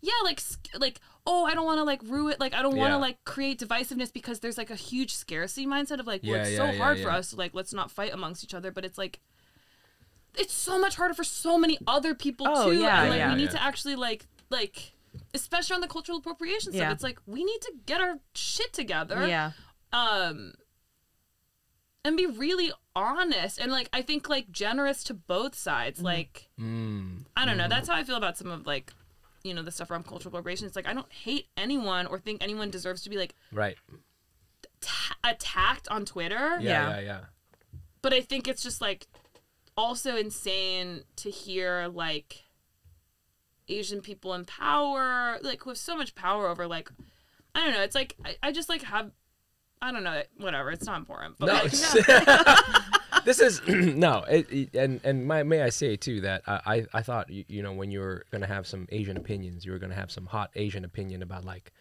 yeah, like like oh, I don't want to like ruin it. like I don't want to Yeah. like create divisiveness because there's like a huge scarcity mindset of like well, Yeah, it's yeah, so yeah, hard for us to like let's not fight amongst each other, but it's like it's so much harder for so many other people Oh, too, yeah, and like yeah. we need Yeah. to actually like like especially on the cultural appropriation stuff. Yeah. It's like we need to get our shit together yeah um and be really honest and like i think like generous to both sides like Mm. i don't know that's how i feel about some of like you know the stuff around cultural appropriation it's like i don't hate anyone or think anyone deserves to be like Right. ta- attacked on twitter Yeah, Yeah. yeah, yeah. but i think it's just like also insane to hear like asian people in power like who have so much power over like i don't know it's like i, I just like have i don't know whatever it's not important but No, like, it's- this is no, it, it- and and my, may I say too that I I, I thought you, you know when you were gonna have some Asian opinions, you were gonna have some hot Asian opinion about like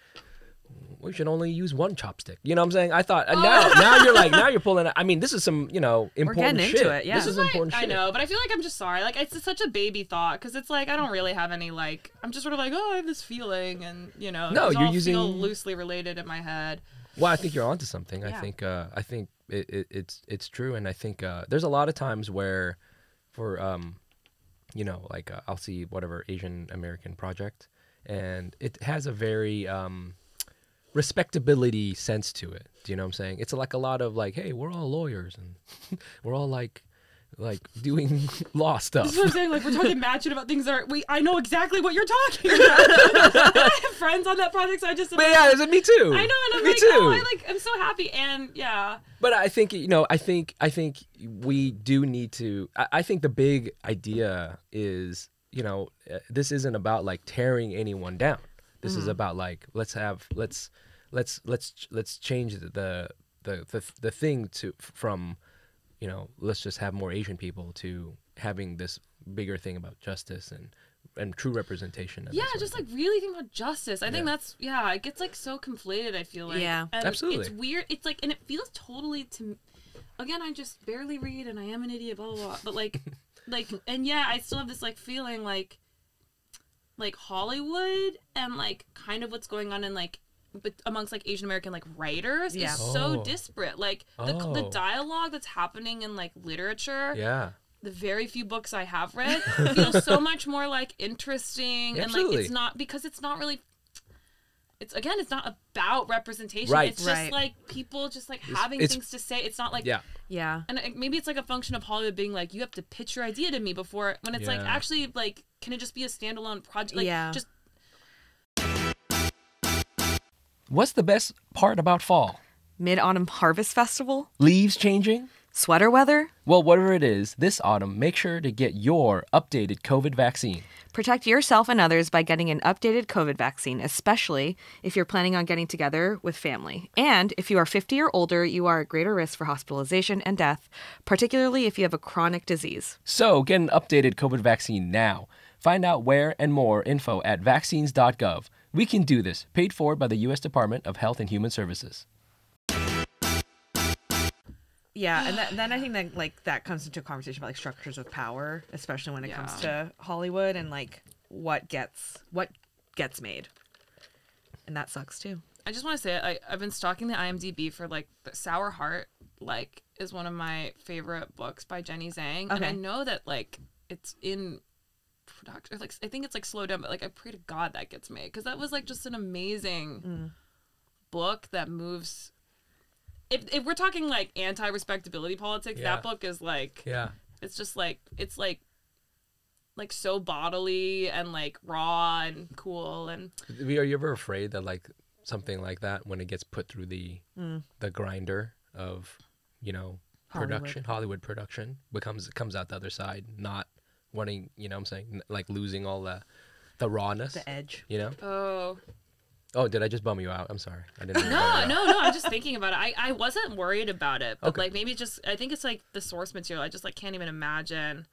we should only use one chopstick. You know what I'm saying? I thought and now now you're like now you're pulling. I mean, this is some you know important getting into shit. it, yeah. This is important I shit. know, but I feel like I'm just sorry. Like it's such a baby thought because it's like I don't really have any like I'm just sort of like oh I have this feeling and you know No, it's you're all using- feel loosely related in my head. Well, I think you're onto something. I think uh, I think it, it, it's it's true, and I think uh, there's a lot of times where, for um, you know, like uh, I'll see whatever Asian American project, and it has a very um, respectability sense to it. Do you know what I'm saying? It's like a lot of like, hey, we're all lawyers and we're all like like doing law stuff. That's what I'm saying. Like we're talking matching about things that are we I know exactly what you're talking about. I have friends on that project, so I just But yeah, is it me too? I know, and I'm me like, too. oh, I like, I'm so happy, and yeah, But I think you know, I think I think we do need to. I, I think the big idea is, you know, uh, this isn't about like tearing anyone down. This is about like let's have let's let's let's let's change the the the the, the thing to from, you know, let's just have more Asian people to having this bigger thing about justice and and true representation. and yeah, just like really think about justice. I think that's yeah, it gets like so conflated. I feel like Yeah. and Absolutely. It's weird. It's like, and it feels totally to. Again, I just barely read, and I am an idiot. Blah blah blah. But like, like, and yeah, I still have this like feeling like, like Hollywood and like kind of what's going on in like. But amongst like Asian American like writers Yeah. is so Oh. disparate. Like the, the Oh. dialogue that's happening in like literature, yeah. the very few books I have read feel so much more like interesting and like it's not because it's not really it's again it's not about representation Right. it's just Right. like people just like having it's- things to say it's not like Yeah. Yeah. And it- maybe it's like a function of Hollywood being like, you have to pitch your idea to me before. When it's like, actually, like, can it just be a standalone project? Like, Yeah. just What's the best part about fall? Mid Autumn Harvest Festival, Leaves changing? sweater weather. Well, whatever it is, this autumn, make sure to get your updated COVID vaccine. Protect yourself and others by getting an updated COVID vaccine, especially if you're planning on getting together with family. And if you are 50 or older, you are at greater risk for hospitalization and death, particularly if you have a chronic disease. So get an updated COVID vaccine now. Find out where and more info at vaccines.gov. We can do this, paid for by the U.S. Department of Health and Human Services. Yeah, and that, then I think that like that comes into a conversation about like structures of power, especially when it comes to Hollywood and like what gets what gets made, and that sucks too. I just want to say I, I've been stalking the IMDb for like the Sour Heart, like is one of my favorite books by Jenny Zhang, and I know that like it's in production. Like I think it's like slow down, but like I pray to God that gets made because that was like just an amazing mm. book that moves. If if we're talking like anti respectability politics, Yeah. that book is like Yeah. it's just like it's like like so bodily and like raw and cool and Are you ever afraid that like something like that, when it gets put through the mm. the grinder of, you know, Hollywood. production, Hollywood production, becomes comes out the other side, not wanting, you know, what I'm saying, like losing all the the rawness, The edge. you know? oh Oh, did I just bum you out? I'm sorry. I didn't. mean to bum No, no, no. I'm just thinking about it. I, I wasn't worried about it, but Okay. like maybe just I think it's like the source material. I just like can't even imagine.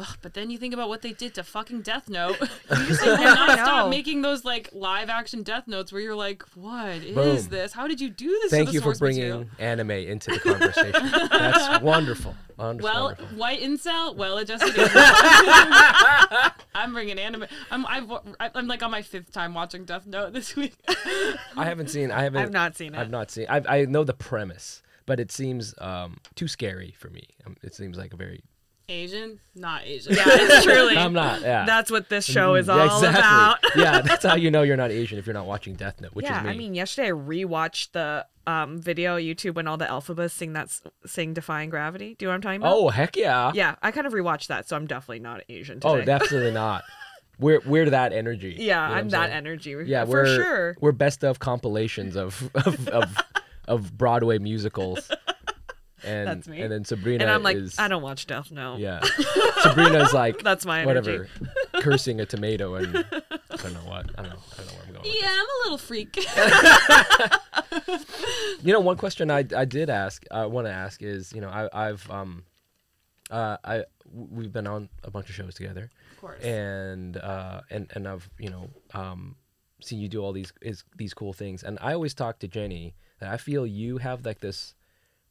Ugh, but then you think about what they did to fucking Death Note. you just like will not I stop know. making those like live action Death Notes where you're like, what is Boom. this? How did you do this? Thank to the you for bringing material? anime into the conversation. That's wonderful. Wonderful. Well, wonderful. white incel, well-adjusted. I'm bringing anime. I'm I've, I'm like on my fifth time watching Death Note this week. I haven't seen. I haven't. I've not seen it. I've not seen. I I know the premise, but it seems um too scary for me. Um, it seems like a very. Asian, not Asian. Yeah, it's truly. I'm not. Yeah. That's what this show is all yeah, exactly. about. yeah, that's how you know you're not Asian if you're not watching Death Note, which yeah, is me. I mean, yesterday I rewatched the um, video YouTube when all the Elphabas sing that s- sing "Defying Gravity." Do you know what I'm talking about? oh heck yeah. yeah, I kind of rewatched that, so I'm definitely not Asian today. Oh, definitely not. We're we're that energy. yeah, You know what I'm that saying? energy. Yeah, for we're sure. we're best of compilations of of of, of Broadway musicals. And That's me. and then Sabrina And I'm like, is I don't watch Death Note. yeah. Sabrina's like That's my whatever energy. cursing a tomato and I don't know what. I don't know. I don't know where I'm going. Yeah, I'm a little freak. You know, one question I I did ask, I want to ask is, you know, I I've um uh I we've been on a bunch of shows together. of course. and uh, and and I've you know um, seen you do all these is, these cool things. And I always talk to Jenny that I feel you have like this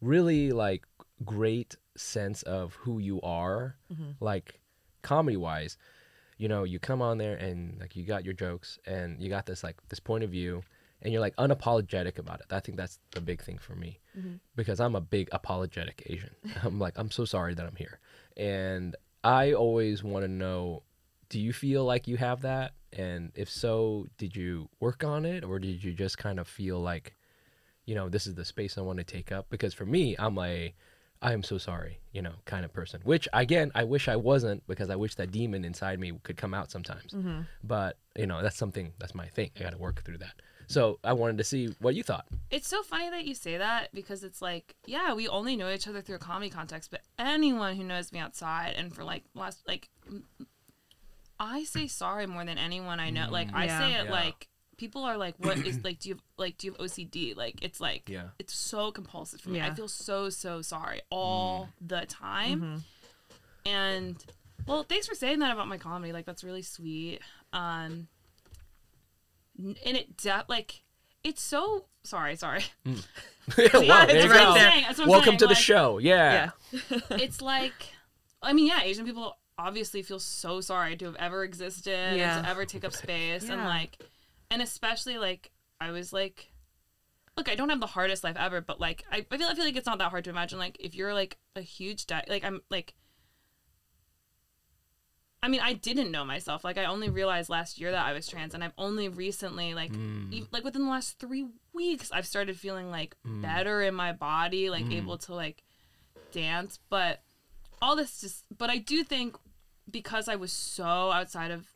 really like great sense of who you are, mm-hmm. like comedy wise. You know, you come on there and like you got your jokes and you got this like this point of view and you're like unapologetic about it. I think that's the big thing for me mm-hmm. because I'm a big apologetic Asian. I'm like, I'm so sorry that I'm here. And I always want to know do you feel like you have that? And if so, did you work on it or did you just kind of feel like, you know, this is the space I want to take up? Because for me, I'm a, I am so sorry, you know, kind of person. Which again, I wish I wasn't because I wish that demon inside me could come out sometimes. Mm-hmm. But you know, that's something that's my thing. I got to work through that. So I wanted to see what you thought. It's so funny that you say that because it's like, yeah, we only know each other through a comedy context, but anyone who knows me outside and for like last like I say sorry more than anyone I know. Like I mm-hmm. Yeah. say it Yeah. like people are like, what is like do you have like do you have OCD? Like it's like Yeah. it's so compulsive for me. I feel so so sorry all the time. And well, thanks for saying that about my comedy. Like that's really sweet. Um and it de- like it's so sorry, sorry. wow, it's there you right go. That's Welcome saying, to the show. Yeah. Yeah. it's like I mean, yeah, Asian people obviously feel so sorry to have ever existed Yeah. and to ever take up space and like and especially like I was like look, I don't have the hardest life ever, but like I, I feel I feel like it's not that hard to imagine like if you're like a huge di- like I'm like I mean, I didn't know myself. Like, I only realized last year that I was trans, and I've only recently, like, mm. e- like within the last three weeks, I've started feeling like mm. better in my body, like mm. able to like dance, but all this just but I do think because I was so outside of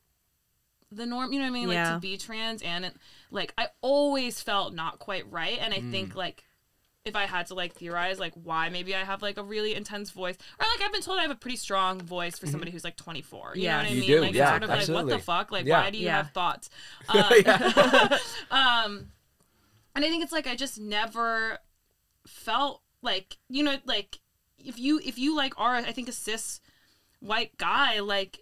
the norm, you know what I mean? Like Yeah. to be trans and it, like I always felt not quite right and I Mm. think like if I had to like theorize like why maybe I have like a really intense voice or like I've been told I have a pretty strong voice for somebody who's like 24. You Yeah. know what I Mm-hmm. You mean? do, like yeah, sort of like what the fuck? Like Yeah. why do you Yeah. have thoughts? Uh, um and I think it's like I just never felt like you know like if you if you like are I think a cis white guy like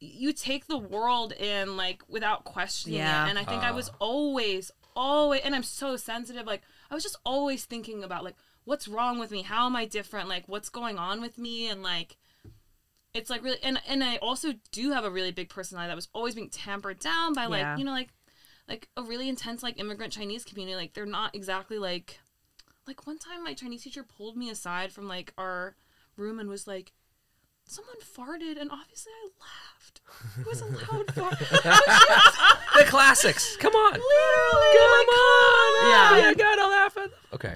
you take the world in like without questioning Yeah. it and I think I was ah. always always and I'm so sensitive like I was just always thinking about like what's wrong with me? How am I different? Like what's going on with me? And like it's like really and and I also do have a really big personality that was always being tampered down by like Yeah. you know like like a really intense like immigrant Chinese community. Like they're not exactly like like one time my Chinese teacher pulled me aside from like our room and was like someone farted and obviously I laughed it was a loud fart The classics. Come on. literally Come like, on. Yeah. You gotta laugh at. Them. Okay.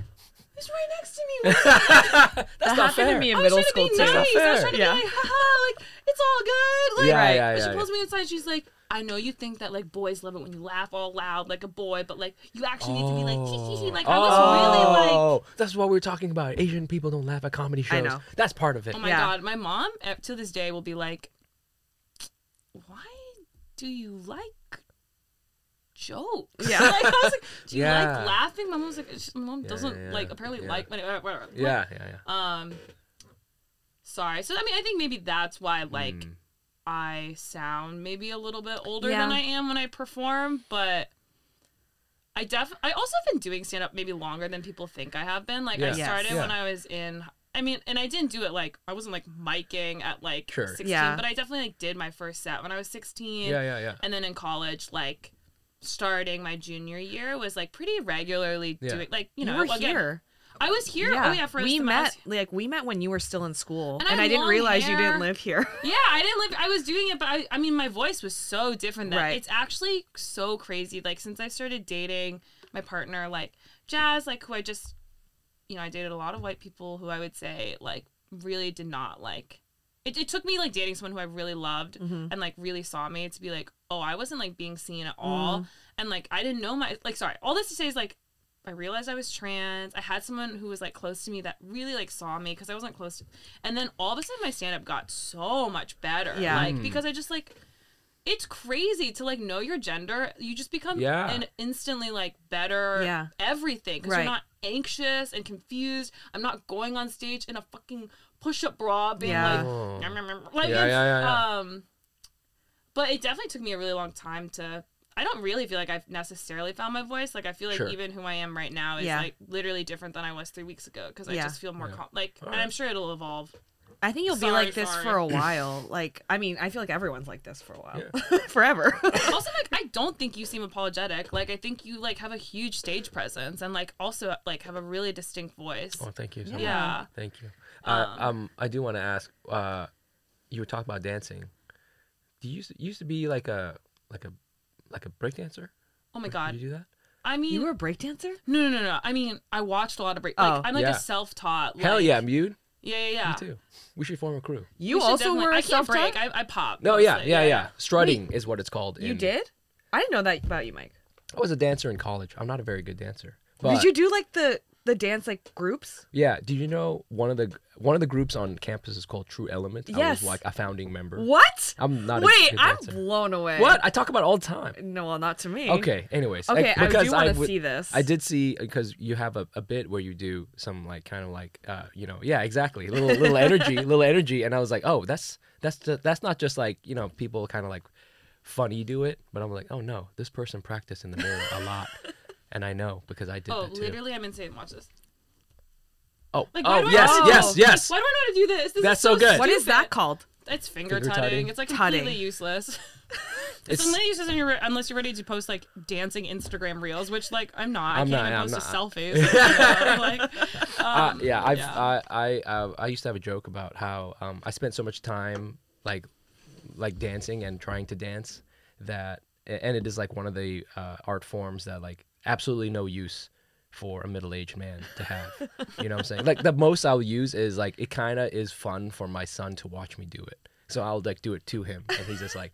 He's right next to me That's that not happened fair. to me in I was middle trying to be too. nice. I was trying to Yeah. be like, haha, like it's all good. Like, Yeah, yeah, but yeah, she pulls yeah. me inside. She's like, I know you think that like boys love it when you laugh all loud like a boy, but like you actually need to be like hee hee hee. Like I was really like, Oh, that's what we were talking about. Asian people don't laugh at comedy shows. I know. That's part of it. oh my Yeah. god, my mom eh, to this day will be like, why do you like jokes? Yeah. like, I was like, do you Yeah. like laughing? My mom was like, "Sh- my mom Yeah, doesn't yeah, like apparently yeah. like whatever. whatever. yeah, yeah, yeah. Um. Sorry. So I mean, I think maybe that's why like Mm. I sound maybe a little bit older Yeah. than I am when I perform, but I def I also have been doing stand up maybe longer than people think I have been. Like I Yeah. Yes. started Yeah. when I was in I mean, and I didn't do it like I wasn't like miking at like Sure. 16, Yeah. but I definitely like did my first set when I was 16. Yeah, yeah, yeah. And then in college like starting my junior year was like pretty regularly Yeah. doing like, you You know, were again, here. I was here. Oh yeah, for we met semester. like we met when you were still in school, And and, I I, didn't long realize you didn't live here. Yeah, I didn't live. I was doing it, but I, I mean, my voice was so different that Right. it's actually so crazy. Like since I started dating my partner, like Jazz, like who I just, you know, I dated a lot of white people who I would say like really did not like. It, it took me like dating someone who I really loved Mm-hmm. and like really saw me to be like, oh, I wasn't like being seen at all, Mm. and like I didn't know my like. Sorry, all this to say is like I realized I was trans. I had someone who was like close to me that really like saw me because I wasn't close to. And then all of a sudden my stand up got so much better. Yeah. Like because I just like it's crazy to like know your gender. You just become Yeah. an instantly like better Yeah. everything because Right. you're not anxious and confused. I'm not going on stage in a fucking push up bra being Yeah. like, Oh. Like Yeah, yeah, yeah, yeah. um but it definitely took me a really long time to I don't really feel like I've necessarily found my voice. Like I feel like Sure. even who I am right now is Yeah. like literally different than I was three weeks ago because I Yeah. just feel more Yeah. com- like, and I'm sure it'll evolve. I think you'll Sorry, be like this sorry. for a while. Like, I mean, I feel like everyone's like this for a while, forever. also, like I don't think you seem apologetic. Like I think you like have a huge stage presence and like also like have a really distinct voice. Oh, thank you so much. Yeah. Thank you. Uh, um, I do want to ask. Uh, you were talking about dancing. Do you used to, used to be like a like a like a break dancer? Oh my Did god. Did you do that? I mean, you were a breakdancer? no, no, no, no. I mean, I watched a lot of break. Like Oh. I'm like Yeah. a self-taught. Hell like- yeah, Mute. Yeah, yeah, yeah. Me too. We should form a crew. You We should also definitely- were I a can't break. self-taught? I, I pop. No, yeah, mostly. yeah, yeah. Strutting is what it's called. You in- did? I didn't know that about you, Mic. I was a dancer in college. I'm not a very good dancer. But Did you do like the the dance like groups? Yeah. Did you know one of the one of the groups on campus is called True Element? I Yes. was like a founding member. What? I'm not a Wait, I'm blown away. What? I talk about all the time. No, well, not to me. Okay. Anyways. Okay, I because do want to see this. I did see because you have a, a bit where you do some like kind of like uh you know yeah exactly little little energy little energy and I was like oh that's that's that's not just like you know people kind of like funny do it but I'm like oh no this person practiced in the mirror a lot and I know because I did Oh, that too. literally, I'm insane. Watch this. Oh Like, why oh do I yes know? yes yes Why do I know how to do this? This That's is so good. What is that called? It's finger, Finger tutting. tutting. It's like Tutting. completely useless. It's- it's only useless when you're, unless you're ready to post like dancing Instagram reels, which like I'm not. I'm I can't not, even I'm post a not. selfie. So, you know, like, Uh, um, yeah, I've yeah. I I uh, I used to have a joke about how um, I spent so much time like like dancing and trying to dance that and it is like one of the uh, art forms that like absolutely no use for a middle-aged man to have. you know what I'm saying? Like the most I'll use is like it kind of is fun for my son to watch me do it. So I'll like do it to him, and he's just like,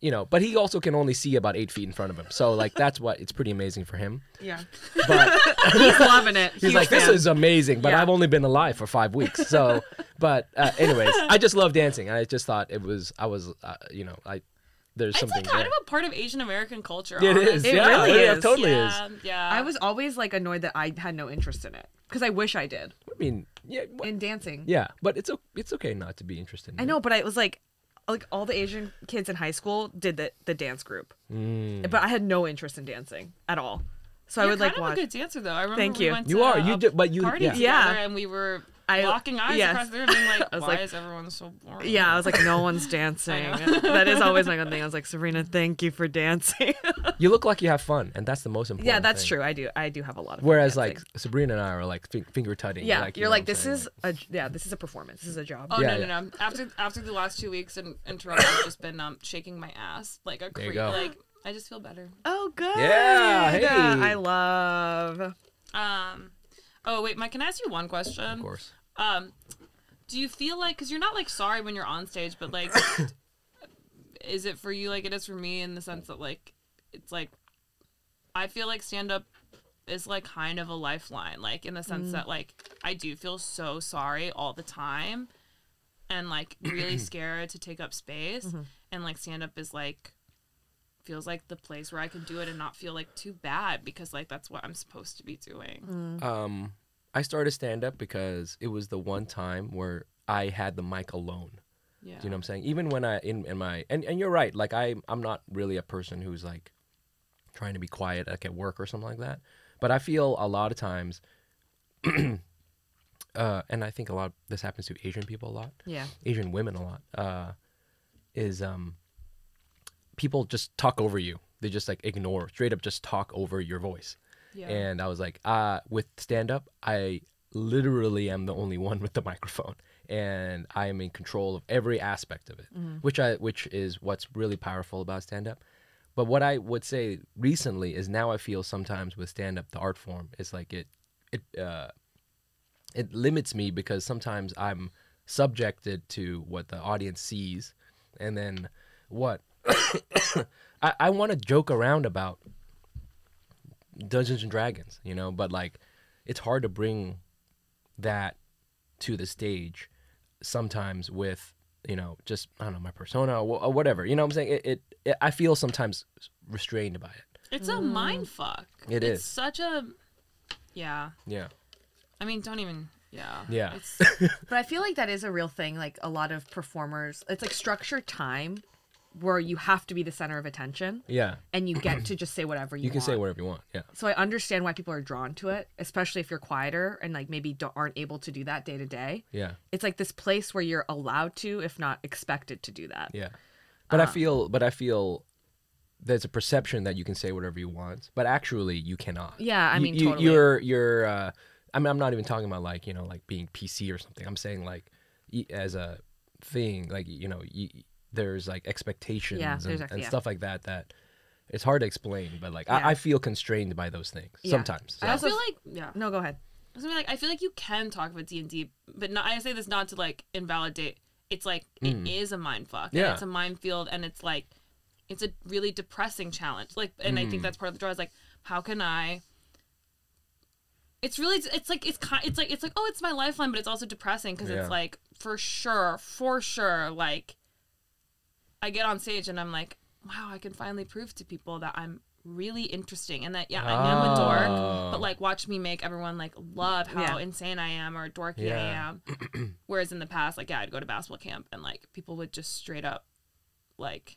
you know. But he also can only see about eight feet in front of him, so like that's what it's pretty amazing for him. Yeah. But He's loving it. He's Huge like, this fan. is amazing, but Yeah. I've only been alive for five weeks. So, but uh, anyways, I just love dancing. I just thought it was, I was, uh, you know, I there's It's something like kind there. of a part of Asian American culture. It is, honestly. It yeah, really yeah, is. it totally yeah, is. Yeah. I was always like annoyed that I had no interest in it because I wish I did I mean, yeah, what- in dancing. yeah, but it's it's okay not to be interested. In I it. know, but I was like, like all the Asian kids in high school did the the dance group, Mm. but I had no interest in dancing at all. So I You're would like kind of watch. a good dancer though. I remember Thank we you. went You to are, you a do- but you- party yeah. together Yeah. and we were I- locking eyes yes. across the room, being like, I was "Why like- is everyone so boring?" Yeah, I was like, no one's dancing. that is always my one thing. I was like, Serena, thank you for dancing. You look like you have fun, and that's the most important. yeah, that's thing. true. I do. I do have a lot of. fun Whereas dancing. like Sabrina and I are like fi- finger tutting. yeah, like, you you're know like, this saying? is a yeah, this is a performance. This is a job. Oh Yeah, no, yeah. no, no! After after the last two weeks in, in Toronto, I've just been um shaking my ass like a There creep. Like I just feel better. Oh, good. Yeah, hey. I love. Um, oh wait, Mic, can I ask you one question? of course. Um, do you feel like because you're not like sorry when you're on stage, but like, is it for you like it is for me in the sense that like it's like I feel like stand up is like kind of a lifeline, like in the sense that like I do feel so sorry all the time, and like really scared to take up space, and like stand up is like feels like the place where I can do it and not feel like too bad because like that's what I'm supposed to be doing. Um, I started stand up because it was the one time where I had the mic alone. Yeah. Do you know what I'm saying? Even when I in, in my and, and you're right, like I I'm not really a person who's like trying to be quiet like at work or something like that. But I feel a lot of times uh and I think a lot this happens to Asian people a lot. Yeah. Asian women a lot. Uh is um people just talk over you. They just like ignore, straight up just talk over your voice. Yeah. And I was like, uh, with stand up, I literally am the only one with the microphone and I am in control of every aspect of it, which I which is what's really powerful about stand up. But what I would say recently is now I feel sometimes with stand up the art form is like it it uh it limits me because sometimes I'm subjected to what the audience sees and then what I, I want to joke around about Dungeons and Dragons, you know, but like it's hard to bring that to the stage sometimes with you know just I don't know my persona or, whatever. You know what I'm saying? It, it, it I feel sometimes restrained by it. It's a mind fuck. It it's is. such a yeah. Yeah. I mean, don't even yeah. Yeah. It's But I feel like that is a real thing. Like a lot of performers, it's like structured time where you have to be the center of attention Yeah. and you get to just say whatever you, want. You can say whatever you want. Yeah. So I understand why people are drawn to it, especially if you're quieter and like maybe don't, aren't able to do that day to day. Yeah. It's like this place where you're allowed to, if not expected to do that. Yeah. But I feel but I feel there's a perception that you can say whatever you want, but actually you cannot. Yeah, I mean, you, totally. you're you're uh I mean I'm not even talking about like, you know, like being PC or something. I'm saying like as a thing, like you know, you, there's like expectations Yeah, and, there's and yeah. stuff like that that it's hard to explain, but like Yeah. I, I feel constrained by those things Yeah. sometimes. I I also feel like yeah. No, go ahead. I was like I feel like you can talk about D and D, but not, I say this not to like invalidate. It's like it is a mind fuck. and Mm. Yeah. it's a minefield, and it's like it's a really depressing challenge. Like, and I think Mm. that's part of the draw. Is like, how can I? It's really it's like it's kind it's like it's like oh it's my lifeline, but it's also depressing because Yeah. it's like for sure for sure like I get on stage and I'm like wow I can finally prove to people that I'm really interesting and that yeah I am a dork but like watch me make everyone like love how Yeah. insane I am or dorky I am. Whereas in the past, like yeah, I'd go to basketball camp and like people would just straight up like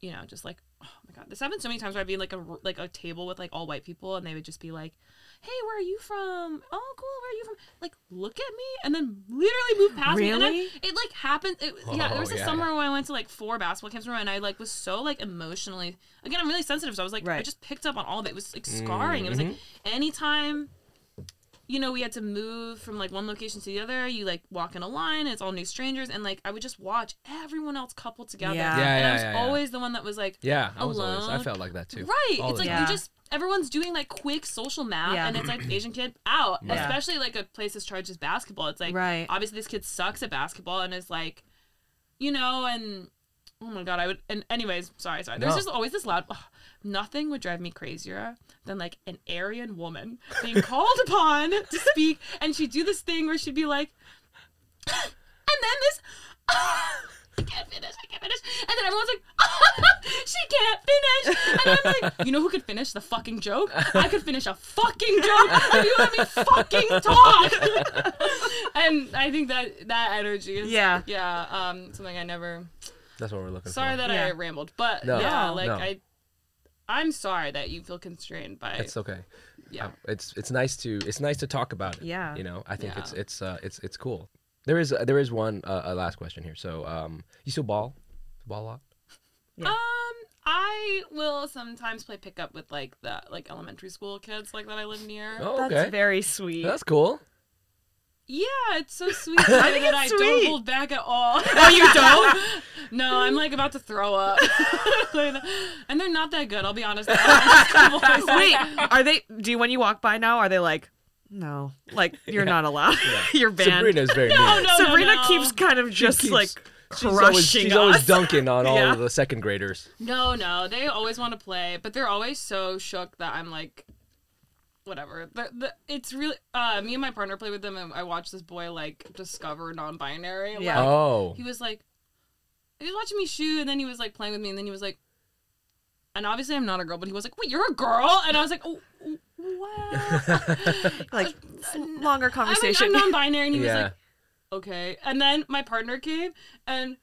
you know, just like oh my god. This happened so many times where I'd be in like a r- like a table with like all white people and they would just be like, Hey, where are you from? Oh cool, where are you from? Like, look at me and then literally move past me. And Really? I, it like happened it, yeah, there Oh, was a yeah, summer yeah. when I went to like four basketball camps in a row and I like was so like emotionally again I'm really sensitive, so I was like I just picked up on all of it. It was like scarring. It was like Mm-hmm. anytime you know, we had to move from like one location to the other. You like walk in a line, and it's all new strangers, and like I would just watch everyone else couple together. Yeah. Yeah, and yeah, I was yeah, yeah. always the one that was like, Yeah, I was always. I felt like that too. right. All it's like time. you just everyone's doing like quick social math, Yeah. and it's like Asian kid out, Yeah. especially like a place as charged as basketball. It's like Right. obviously this kid sucks at basketball and is like, you know, and oh my god, I would. And anyways, sorry, sorry. There's No. just always this loud. ugh, nothing would drive me crazier than like an Aryan woman being called upon to speak, and she'd do this thing where she'd be like, and then this. I can't finish. I can't finish. And then everyone's like, she can't finish. And I'm like, you know who could finish the fucking joke? I could finish a fucking joke if you let me fucking talk. and I think that that energy is Yeah. yeah um something I never. That's what we're looking Sorry for. that I rambled, but No. yeah, like No. I. I'm sorry that you feel constrained by It's okay. yeah. Um, it's it's nice to it's nice to talk about it. Yeah. You know, I think Yeah. it's it's uh it's it's cool. There is there is one uh, last question here. So um, you still ball, ball a lot? Yeah. Um, I will sometimes play pickup with like the like elementary school kids like that I live near. Oh, okay. That's very sweet. That's cool. Yeah, it's so sweet to say think that I it's don't hold back at all. oh, you don't? no, I'm like about to throw up. and they're not that good, I'll be honest. Wait, Wait, are they? Do you, when you walk by now, are they like, no, like you're not allowed. you're banned. Sabrina is very No, mean. no, no, Sabrina no. keeps kind of just keeps- like She's always, she's us. always dunking on all Yeah. of the second graders. No, no, they always want to play, but they're always so shook that I'm like, whatever. The, the, it's really uh, me and my partner play with them, and I watched this boy like discover non-binary. Yeah. Like, Oh, he was like, he was watching me shoot, and then he was like playing with me, and then he was like, and obviously I'm not a girl, but he was like, wait, you're a girl, and I was like, oh, wow. like longer I'm, conversation. I'm non-binary, and he was like, okay. And then my partner came, and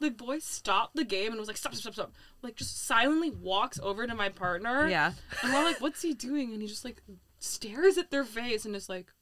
the boy stopped the game and was like, stop, stop, stop, stop. Like, just silently walks over to my partner. yeah. And we're like, what's he doing? And he just like stares at their face and is like,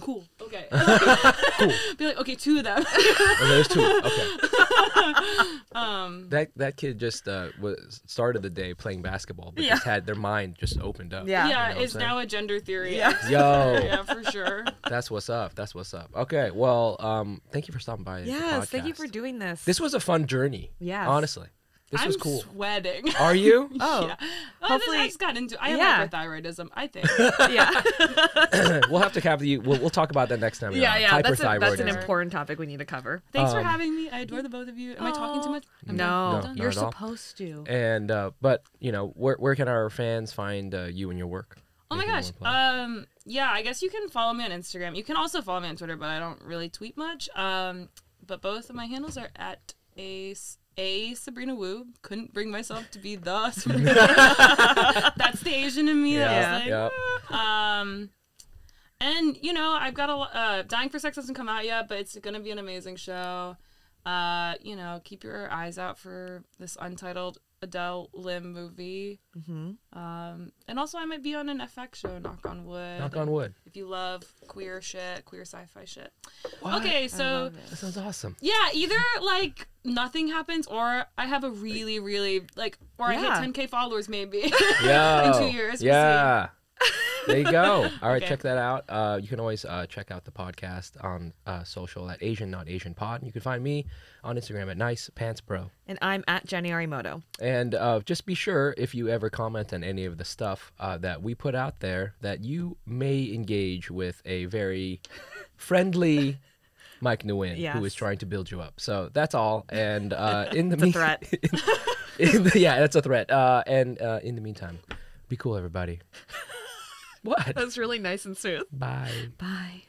cool, okay. cool. Be like, okay, two of them. Oh, there's two. Okay. um, That that kid just uh was started the day playing basketball, but Yeah. just had their mind just opened up. Yeah. yeah, You know it's now a gender theory. Yeah. Yo, yeah, for sure. that's what's up. That's what's up. Okay, well, um, thank you for stopping by. the Yes. Thank you for doing this. This was a fun journey. Yeah. honestly, this I'm was cool. sweating. Are you? Oh. yeah. Well, Hopefully- I just got into. I have Yeah. hyperthyroidism. I think. yeah. we'll have to have you. We'll, we'll talk about that next time. yeah. Yeah. That's, a, that's an important topic we need to cover. Thanks for Um, having me. I adore the both of you. Am I talking too much? I'm. No, No, I'm done. not you're supposed to. And uh, but you know, where where can our fans find uh, you and your work? Oh my gosh. Um yeah, I guess you can follow me on Instagram. You can also follow me on Twitter, but I don't really tweet much. Um but both of my handles are at a a Sabrina Wu. Couldn't bring myself to be the Sabrina. That's the Asian in me. that was Yeah. like, Um and you know, I've got a uh Dying for Sex hasn't come out yet, but it's going to be an amazing show. Uh, you know, keep your eyes out for this untitled Adele Lim movie. Mm-hmm. Um, and also, I might be on an FX show. Knock on wood. Knock on wood. If you love queer shit, queer sci-fi shit. What? Okay, so. That sounds awesome. yeah, either like nothing happens, or I have a really, really like, or Yeah. I hit 10k followers maybe. Yeah. In two years, we'll. Yeah. there you go. All right, Okay. check that out. Uh, you can always uh, check out the podcast on uh, social at Asian Not Asian Pod. And You can find me on Instagram at Nice Pants Bro. And I'm at Jenny Arimoto. And uh, just be sure if you ever comment on any of the stuff uh, that we put out there that you may engage with a very friendly Mic Nguyen who is trying to build you up. So that's all. And uh, in the It's a mean- threat. in the, yeah, that's a threat. Uh, and uh, in the meantime, be cool, everybody. What? was really nice and smooth. Bye. Bye.